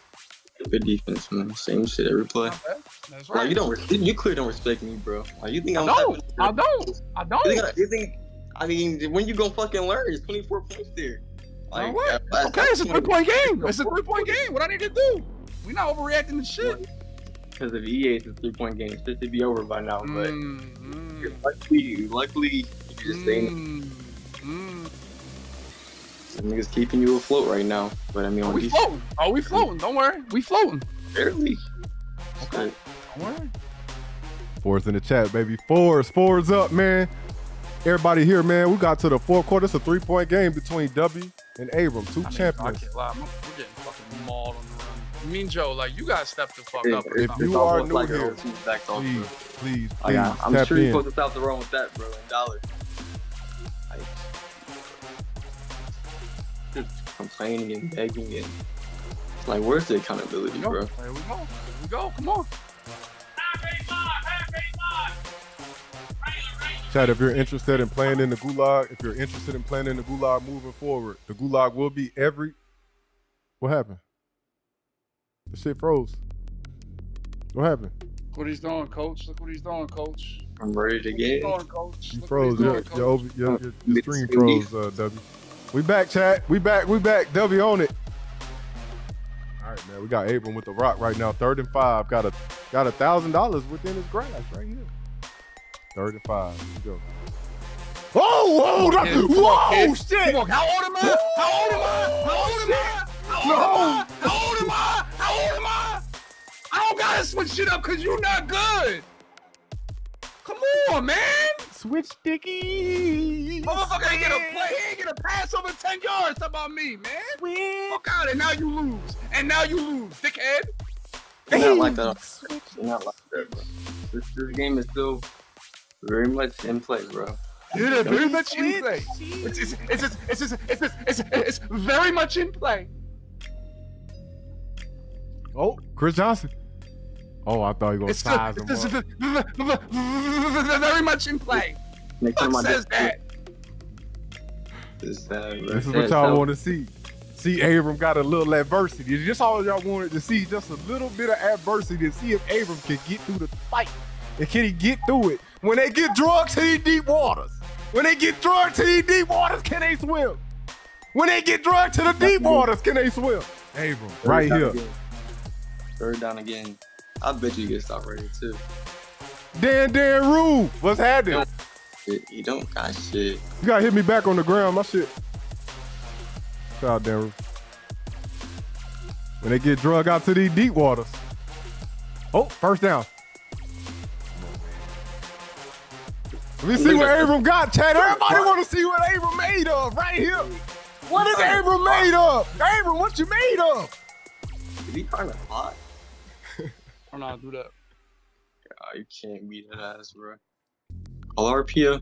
Good defense, man. Same shit every play. Not bad. That's Like right. you don't, you clearly don't respect me, bro. Like you think I'm. I don't. I don't. I don't. You think, I- you think? I mean, when you gonna fucking learn? It's 24 points there. Like, what? Okay, it's a three point game. It's a three point game. What I need to do? We not overreacting to shit. Because of EA, it's a three point game. It should be over by now. But Mm, mm, luckily, luckily, you just staying. mm, mm. Some niggas keeping you afloat right now. But I mean, on We defense, floating. Oh, we floating. Don't worry. We floating. barely. Okay. Don't worry. Fours in the chat, baby. Fours, fours up, man. Everybody here, man. We got to the fourth quarter. It's a three point game between W and Abrahm, two I mean, champions. I can't lie. We're getting fucking mauled on the run. Mean Joe, like you gotta step the fuck If, up. if you almost are new like here, an OT Please, please, please, Like, I- I'm tap sure you're in. supposed to stop the wrong with that, bro. In dollar. Like, just complaining and begging and like, where's the accountability, bro? go. Here we go. Here we go. Come on. Chad, if you're interested in playing in the Gulag, if you're interested in playing in the Gulag moving forward, the Gulag will be every. What happened? The shit froze. What happened? Look what he's doing, coach. Look what he's doing, coach. I'm ready to Look what he's get. doing, coach. You Look froze. he's Your, doing, your, coach. over- your, your, your Mid- stream froze, uh, W. We back, chat. We back. We back. W on it. All right, man. We got Abrahm with the rock right now. Third and five. Got a got a thousand dollars within his grasp right here. Third and five. Let's go. Oh, whoa, that, Kid, come on, whoa, kid. shit. Come on, how old am I? How old am I? How old am I? How old am I? How old am I? How old am I? I don't gotta switch shit up because you're not good. Come on, man. Switch sticky. Motherfucker ain't get a play. He ain't get a pass over 10 yards. How about me, man? Switch. Fuck out it. Now you lose. And now you lose, dickhead. It's not like that. It's not like that, bro. This, this game is still very much in play, bro. You're very much in play. It's, it's, it's, it's, it's, it's, it's, it's, it's very much in play. Oh, Chris Johnson. Oh, I thought you were gonna It's, size still, him it's up. very much in play. Make fun Fuck says that? This is, This is what y'all want to see. See Abrahm got a little adversity. It's just all y'all wanted to see, just a little bit of adversity to see if Abrahm can get through the fight. And can he get through it? When they get drugs to these deep waters. When they get drugs to these deep waters, can they swim? When they get drugs to the deep waters, can they swim? Abrahm, right here. Third down again. I bet you get stopped right here too. Dan Dan Rule, what's happening? Shit, You don't got shit. You gotta hit me back on the ground, my shit. Shout out Dan Rule. When they get drugged out to these deep waters. Oh, first down. Let me see what Abrahm got, Chad. Everybody want to see what Abrahm made of right here. What is Abrahm made of? Abrahm, what you made of? Did he kind of hot? I don't know how to do that. Oh, you can't beat that ass, bro. All RPO.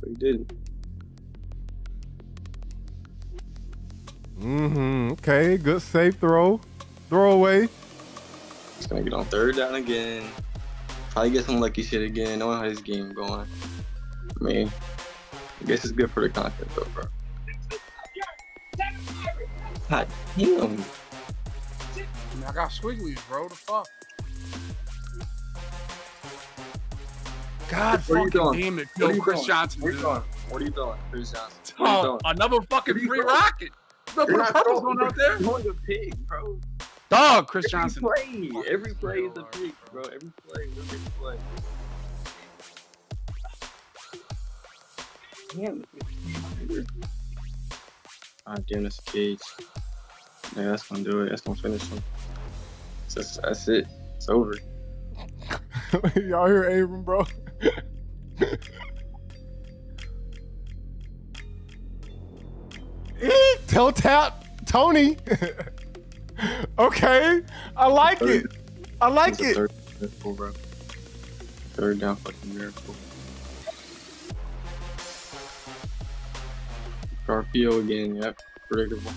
But he didn't. Mm-hmm. Okay, good safe throw. Throw away. He's gonna get on third down again. Probably get some lucky shit again, knowing how this game going. I mean, I guess it's good for the content though, bro. God damn. I I got squigglies, bro. The fuck? God What are you fucking doing? damn it. What are Yo, you Chris doing? Johnson, What are you doing? What are you doing? Chris Johnson. What are you Oh, doing? another fucking What are you free doing? rocket. You gonna You're put a not purpose throwing- out there? You're throwing a pig, bro. Dog, Chris Every Johnson. play, every play is a pig, bro. Every play, every play. Damn. It. Ah, damn, this cage. Yeah, that's gonna do it. That's gonna finish him. That's, that's it. It's over. Y'all hear Abrahm, bro? Toe tap, Tony. okay, I like it. I like it. Third miracle, bro. Third down, fucking miracle. Garpio again. Yep, predictable.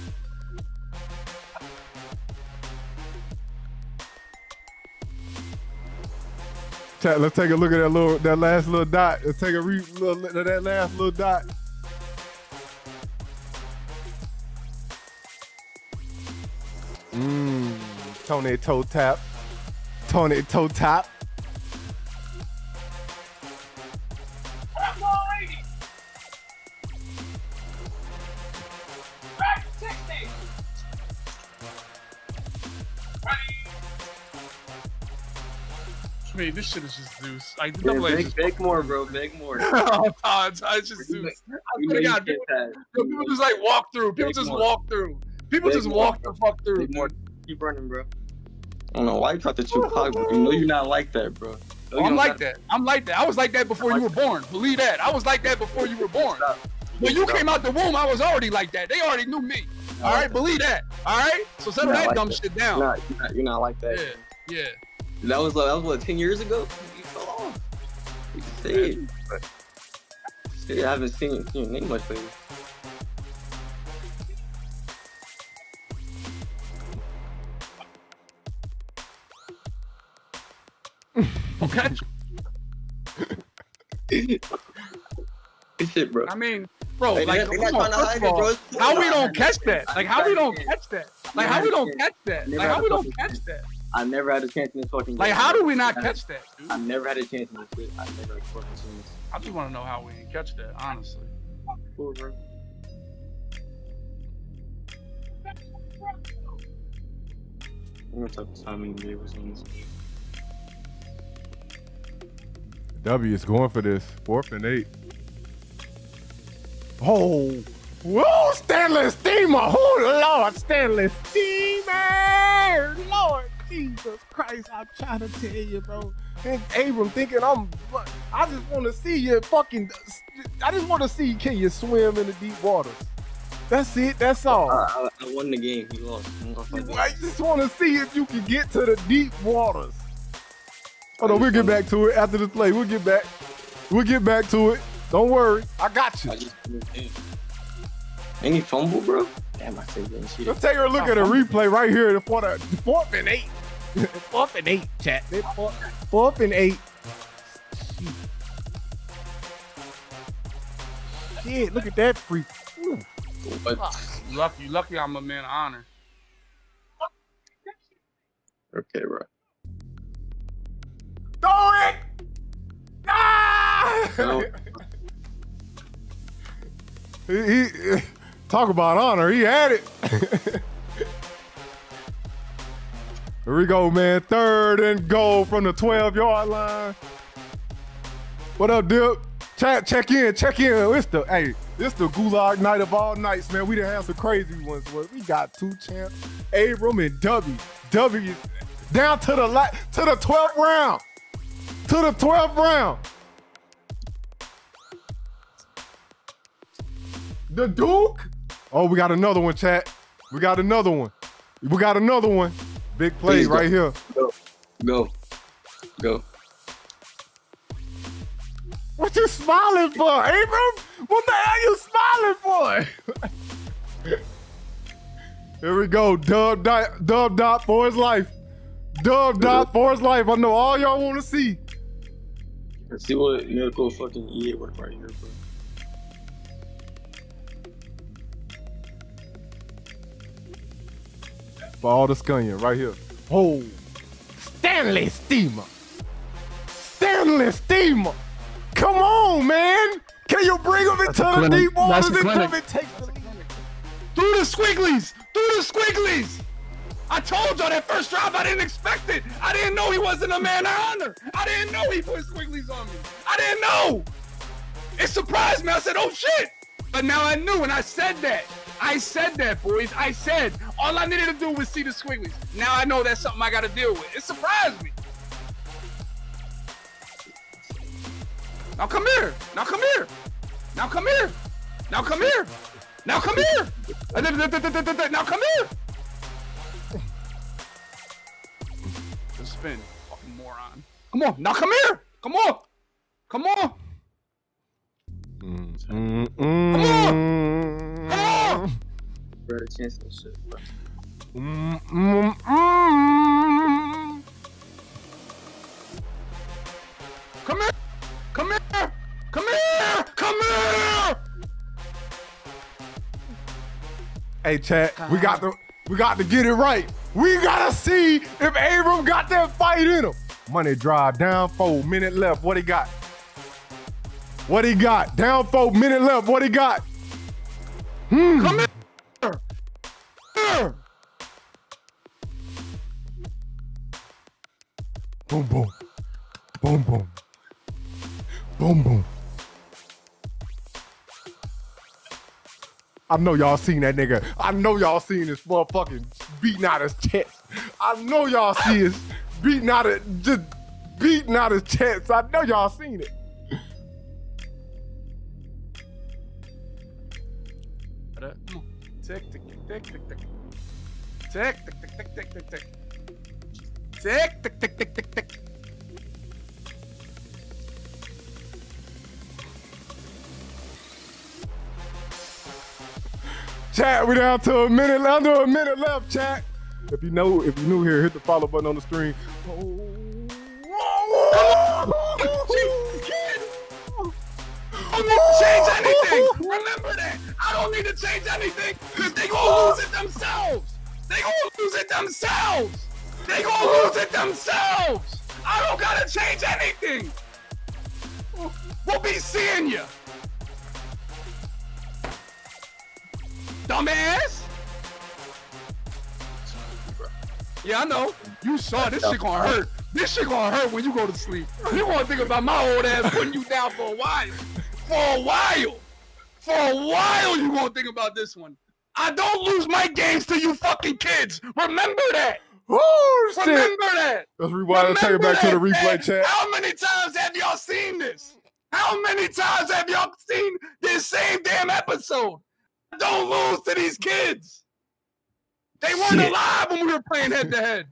Let's take a look at that little, that last little dot. Let's take a re, little, that last little dot. Mmm, Tony toe tap, Tony toe tap. I mean, this shit is just Zeus. Like, the Yeah, double A is just. beg more, bro. Beg more. Oh, God, it's just You Zeus. I swear to God, people, people just like walk through. People Beg just more. walk through. People Beg just more. walk the fuck through. Beg more. Keep running, bro. I don't know why you tried to chew clock, but you know you're not like that, bro. No, Oh, you I'm don't like got- that. I'm like that. I was like that before you were born. Believe that. I was like that before you were born. Stop. When you Stop. came out the womb, I was already like that. They already knew me. All right, believe that. All right, so settle that like dumb that. shit You're down. not, you're not, you're not like that. Yeah, yeah. That was like, that was what ten years ago. You fell off. You can say it. I haven't seen, seen your name much lately. Okay. This shit, bro. I mean, bro, Hey, like, they're- they're come on, first hide of it, bro. all, how we don't catch that? Like, how we don't catch that? Like, how we don't catch that? Like, how we don't catch that? I never had a chance in this fucking game. Like, how do we not I- catch that, dude? I never had a chance in this shit. I never had a fucking chance. I just want to know how we didn't catch that, honestly. Cool, bro. I'm gonna talk to Tommy Davis on this. W is going for this. Fourth and eight. Oh, whoa, Stanley Steamer. Oh, Lord, Stanley Steamer. Lord Jesus Christ, I'm trying to tell you, bro. And Abrahm thinking I'm, I just want to see you fucking, I just want to see can you swim in the deep waters. That's it, that's all. I, I, I won the game. He lost. I'm gonna fuck I just want to see if you can get to the deep waters. Hold on, we'll get back to it after the play. We'll get back. We'll get back to it. Don't worry, I got you. I just won the game. Any fumble, bro? Damn, I said that shit. Let's take a look at a replay right here for the fourth and eight. fourth and eight, chat. Fourth, fourth and eight. shit. Look at that freak. Ooh. What? You lucky, you lucky I'm a man of honor. Okay, bro. Throw it! Ah! No. he, he- talk about honor. He had it. Here we go, man. Third and goal from the 12 yard line. What up, Dip? Check, check in, check in. It's the hey, it's the gulag night of all nights, man. We done had some crazy ones. But we got two champs, Abrahm and W. W down to the la- to the 12th round. To the 12th round. The Duke. Oh, we got another one, chat. We got another one. We got another one. Big play Please go. right here. Go. Go. What you smiling for, Abrahm? What the hell you smiling for? Here we go. Dub dot, dub dot for his life. Dub dot for his life. I know all y'all want to see. Let's see what miracle fucking EA work right here, bro. For all the scunion right here. Oh, Stanley Steamer. Stanley Steamer. Come on, man. Can you bring him into the deep waters That's and clinic. come and take the lead? Through the squigglies! Through the squigglies! I told y'all that first drive, I didn't expect it. I didn't know he wasn't a man of honor. I didn't know he put squigglies on me. I didn't know. It surprised me. I said, oh shit. But now I knew, and I said that. I said that, boys. I said all I needed to do was see the squigglies. Now I know that's something I got to deal with. It surprised me. Now come here. Now come here. Now come here. Now come here. Now come here. Now come here. Just spin, fucking moron. Come on. Now come here. Come on. Come on. Mm, Come mm, Come on. Bro, the chance shit, bro. mm, mm, mm. Come here. Come here. Come here. Come here. Hey, chat, we got to we got to get it right. We gotta see if Abrahm got that fight in him. Money drive down four minute left. What he got? What he got? Down four minute left. What he got? Hmm. Come here. Boom boom. Boom boom. Boom boom. I know y'all seen that nigga. I know y'all seen this motherfucking beating out his chest. I know y'all see his beating out of just beating out his chest. I know y'all seen it. Tick, tick, tick, tick, tick, tick. Tick, tick, tick, tick, tick, tick, tick. Chat, we down to a minute, under a minute left, chat. If you know, if you're new here, hit the follow button on the screen. I don't need to change anything. Remember that. I don't need to change anything because they gonna lose it themselves. They gonna lose it themselves. They gonna lose it themselves. I don't gotta change anything. We'll be seeing you. Dumbass. Yeah, I know. You saw this shit gonna hurt. This shit gonna hurt when you go to sleep. You gonna think about my old ass putting you down for a while. For a while. For a while you gonna think about this one. I don't lose my games to you fucking kids. Remember that. Oh shit! Remember that. Let's rewind and take it back to the replay, that. chat. How many times have y'all seen this? How many times have y'all seen this same damn episode? Don't lose to these kids. They weren't Shit. alive when we were playing head to head.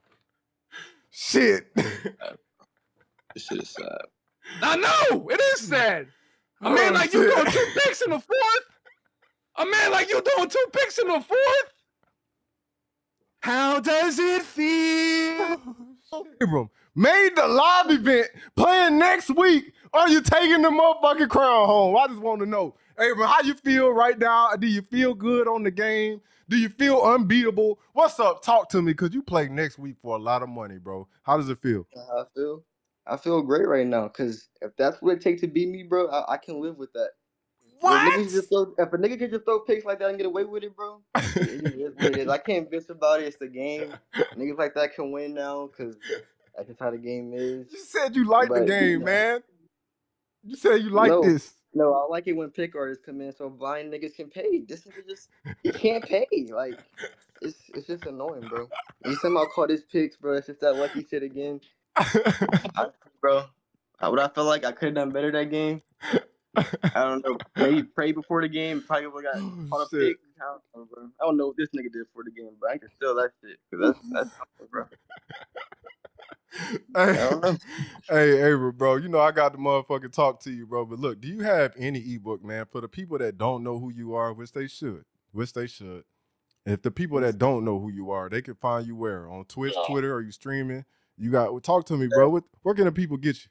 Shit. This shit is sad. I know it is sad. A Oh, man like you shit. throwing two picks in the fourth. A man like you throwing two picks in the fourth. How does it feel oh, Abrahm made the live event playing next week. Are you taking the motherfucking crown home? I just want to know, Abrahm, how you feel right now? Do you feel good on the game? Do you feel unbeatable? What's up? Talk to me, cause you play next week for a lot of money, bro. How does it feel? I feel. I feel great right now because if that's what it takes to beat me, bro, I, I can live with that. If a, nigga just throw, if a nigga can just throw picks like that and get away with it, bro, it is what it is. I can't bitch about it. It's the game. Niggas like that can win now because that's just how the game is. You said you like the game, you know. man. You said you like No. this. No, I like it when pick artists come in so blind niggas can pay. This nigga just he can't pay. Like it's it's just annoying, bro. You somehow call this picks, bro. It's just that lucky shit again. I, bro, I, what I feel like I could have done better that game. I don't know. Maybe pray before the game. Probably would have got oh, caught a Shit. pick. I don't know. I don't know what this nigga did for the game, but I can still that shit. Cause that's that's bro. I don't hey, Abra, bro, you know I got the motherfucking talk to you, bro. But look, do you have any ebook, man, for the people that don't know who you are, which they should, which they should. If the people that don't know who you are, they can find you where on Twitch, Twitter, are you streaming? You got talk to me, bro. What, where can the people get you?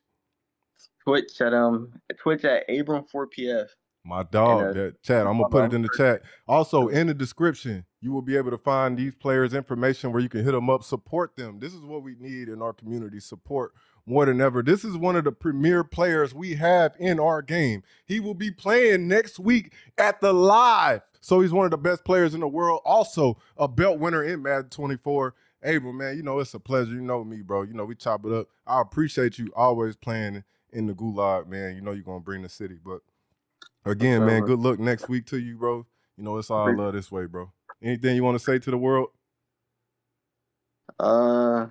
Twitch at um Twitch at Abrahm 4PF. My dog, uh, that chat. I'm gonna put it in the chat. Also, in the description, you will be able to find these players' information where you can hit them up, support them. This is what we need in our community support more than ever. This is one of the premier players we have in our game. He will be playing next week at the live. So he's one of the best players in the world. Also, a belt winner in Madden 24. Abrahm, man, you know it's a pleasure. You know me, bro. You know we chop it up. I appreciate you always playing in the gulag, man. You know you're gonna bring the city, but again, man, good luck next week to you, bro. You know it's all love this way, bro. Anything you want to say to the world? Uh,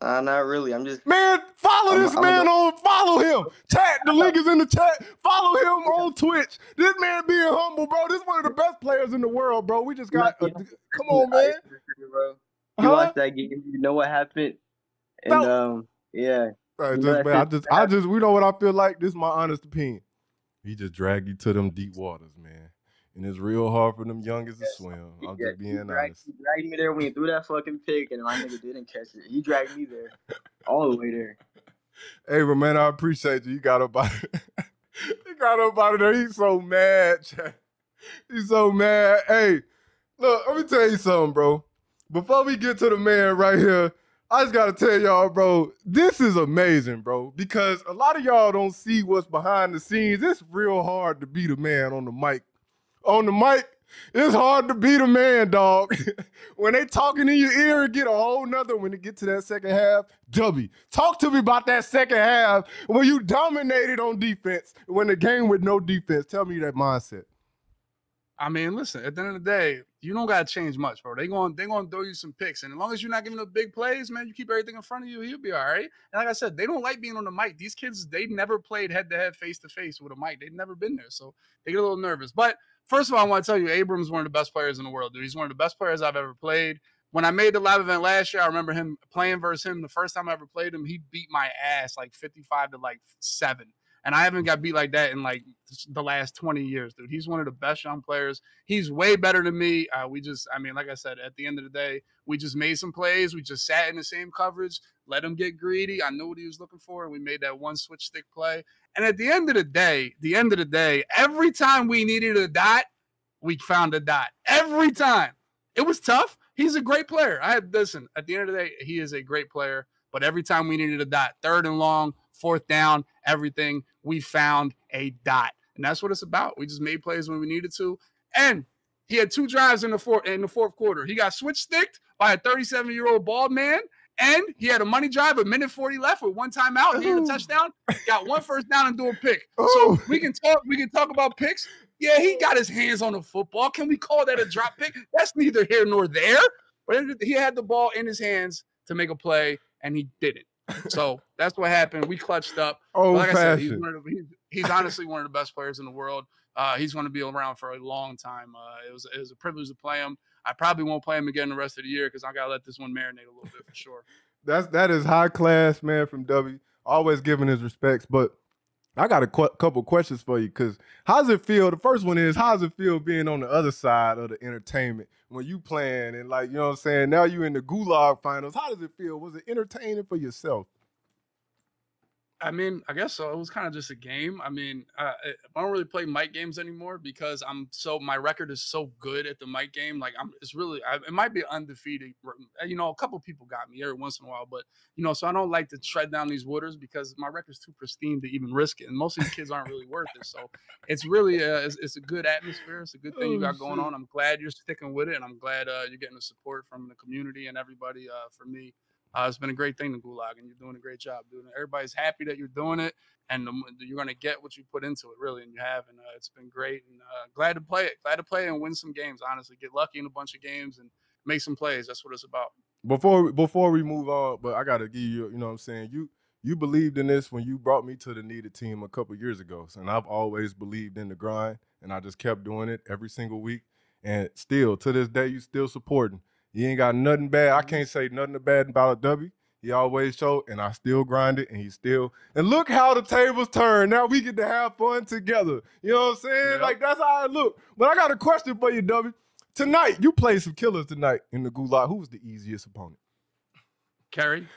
nah, not really. I'm just Man, follow I'm- this I'm man go- on. Follow him. Chat. The link is in the chat. Follow him on Twitch. This man being humble, bro. This one of the best players in the world, bro. We just got. a- come on, man. bro. You Huh? watched that game. You know what happened. And No. um, yeah. You just, man, I just, I just, we know what I feel like. This is my honest opinion. He just dragged you to them deep waters, man. And it's real hard for them youngest to swim. I'm Yeah, just he being dragged, honest. he dragged me there when he threw that fucking pick, and my nigga didn't catch it. He dragged me there, all the way there. Hey, but man, I appreciate you. You got up out You got up out of there. He's so mad. He's so mad. Hey, look, let me tell you something, bro. Before we get to the man right here, I just gotta tell y'all, bro, this is amazing, bro. Because a lot of y'all don't see what's behind the scenes. It's real hard to be the man on the mic. On the mic, it's hard to be the man, dog. when they talking in your ear, get a whole nother. When it get to that second half, W. Talk to me about that second half when you dominated on defense. When the game with no defense, tell me that mindset. I mean, listen. At the end of the day, you don't gotta change much, bro. They going they gonna throw you some picks, and as long as you're not giving up big plays, man, you keep everything in front of you, you'll be all right. And like I said, they don't like being on the mic. These kids, they never played head to head, face to face with a mic. They've never been there, so they get a little nervous. But first of all, I want to tell you, Abrahms one of the best players in the world, dude. He's one of the best players I've ever played. When I made the live event last year, I remember him playing versus him. The first time I ever played him, he beat my ass like 55 to like seven. And I haven't got beat like that in like the last 20 years, dude. He's one of the best young players. He's way better than me. Uh, we just, I mean, like I said, at the end of the day, we just made some plays. We just sat in the same coverage, let him get greedy. I knew what he was looking for, and we made that one switch stick play. And at the end of the day, the end of the day, every time we needed a dot, we found a dot. Every time. It was tough. He's a great player. I had listen, at the end of the day, he is a great player. But every time we needed a dot, third and long, fourth down, everything, we found a dot. And that's what it's about. We just made plays when we needed to. And he had two drives in the fourth in the fourth quarter. He got switch sticked by a 37 year old bald man, and he had a money drive, a minute 40 left with one timeout. and He had a oh. touchdown, got one first down and do a pick. Ooh. So oh. we can talk. We can talk about picks. Yeah, he got his hands on the football. Can we call that a drop pick? That's neither here nor there. But he had the ball in his hands to make a play, and he did it. So that's what happened. We clutched up. Oh, like I said, he's, one of the, he's, he's honestly one of the best players in the world. Uh, he's going to be around for a long time. Uh, it was it was a privilege to play him. I probably won't play him again the rest of the year because I got to let this one marinate a little bit for sure. That's that is high class, man, from W. Always giving his respects. But I got a qu- couple questions for you because how's it feel? The first one is how's it feel being on the other side of the entertainment when you playing and like you know what I'm saying? Now you in the gulag finals. How does it feel? Was it entertaining for yourself? I mean, I guess so. It was kind of just a game. I mean, uh, I don't really play mic games anymore because I'm so my record is so good at the mic game. Like I'm, it's really I, it might be undefeated. Uh, you know, a couple people got me every once in a while, but you know, so I don't like to tread down these waters because my record's too pristine to even risk it. And most of these kids aren't really worth it. So it's really a, it's, it's, a good atmosphere. It's a good thing oh, you got going on. I'm glad you're sticking with it, and I'm glad uh, you're getting the support from the community and everybody. Uh, for me, uh, it's been a great thing to Gulag, and you're doing a great job doing it. Everybody's happy that you're doing it, and you're going to get what you put into it, really, and you have. And uh, it's been great, and uh, glad to play it. Glad to play and win some games. Honestly, get lucky in a bunch of games and make some plays. That's what it's about. Before before we move on, but I got to give you, you know, what I'm saying you you believed in this when you brought me to the needed team a couple years ago, and I've always believed in the grind, and I just kept doing it every single week, and still to this day, you still supporting. You ain't got nothing bad. I can't say nothing bad about a W. He always showed, and I still grind it, and he still. And look how the tables turn. Now we get to have fun together. You know what I'm saying? Yep. Like that's how I look. But I got a question for you, W. Tonight, you played some killers tonight in the gulag. Who was the easiest opponent? Kerry.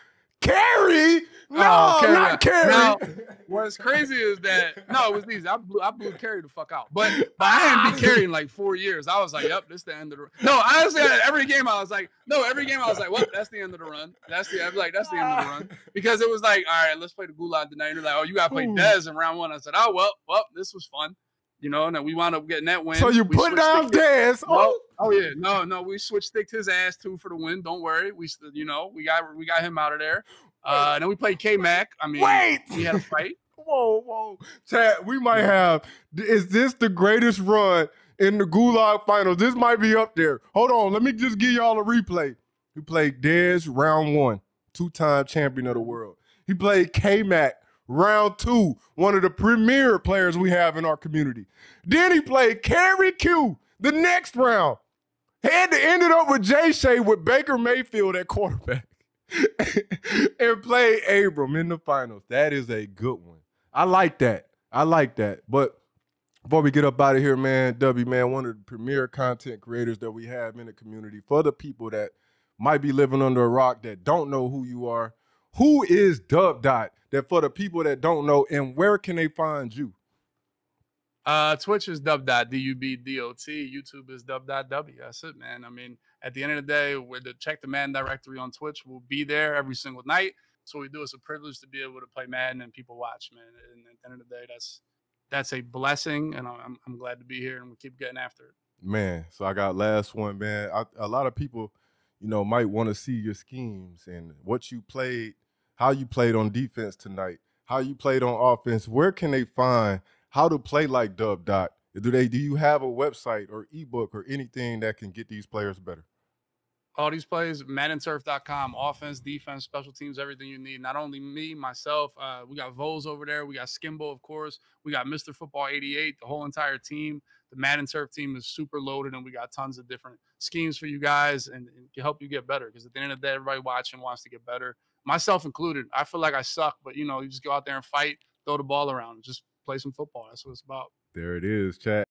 Kerry? No, oh, Kerry. not Kerry. Now, what's crazy is that no, it was easy. I blew, I blew Kerry the fuck out, but but I hadn't been Kerry in like four years. I was like, yep, this is the end of the run. No, honestly, every game I was like, no, every game I was like, well, that's the end of the run. That's the I was like, that's the end of the run because it was like, all right, let's play the gulag tonight. And they're like, oh, you got to play Dez in round one. I said, oh well, well, this was fun. You know, and then we wound up getting that win. So you we put down Dez. Oh. Oh yeah, no, no, we switched sticked his ass too for the win. Don't worry, we, you know, we got we got him out of there. Uh, then we played K Mac. I mean, wait, we had a fight. whoa, whoa, Chad, we might have. Is this the greatest run in the Gulag Finals? This might be up there. Hold on, let me just give y'all a replay. We played Dez round one, two-time champion of the world. He played K Mac round two, one of the premier players we have in our community. Then he played Kerry Q the next round. Had to end it up with Jay Shay with Baker Mayfield at quarterback. and play Abrahm in the finals. That is a good one. I like that. I like that. But before we get up out of here, man, W, man, one of the premier content creators that we have in the community for the people that might be living under a rock that don't know who you are. Who is Dub Dot? That for the people that don't know, and where can they find you? Uh, Twitch is dub.dubdot. YouTube is dub.w. That's it, man. I mean, at the end of the day, we're the check the Madden directory on Twitch. We'll be there every single night. So we do. It's a privilege to be able to play Madden and people watch, man. And at the end of the day, that's that's a blessing, and I'm I'm glad to be here, and we keep getting after it. Man, so I got last one, man. I, a lot of people, you know, might want to see your schemes and what you played, how you played on defense tonight, how you played on offense. Where can they find how to play like Dub Dot? Do they do you have a website or ebook or anything that can get these players better? All these plays, maddenturf.com, offense, defense, special teams, everything you need. Not only me, myself, uh, we got Vols over there. We got Skimbo, of course. We got Mr. Football 88, the whole entire team. The Madden Turf team is super loaded, and we got tons of different schemes for you guys and, and to help you get better. Because at the end of the day, everybody watching wants to get better, myself included. I feel like I suck, but you know, you just go out there and fight, throw the ball around. Just play some football. That's what it's about. There it is, chat.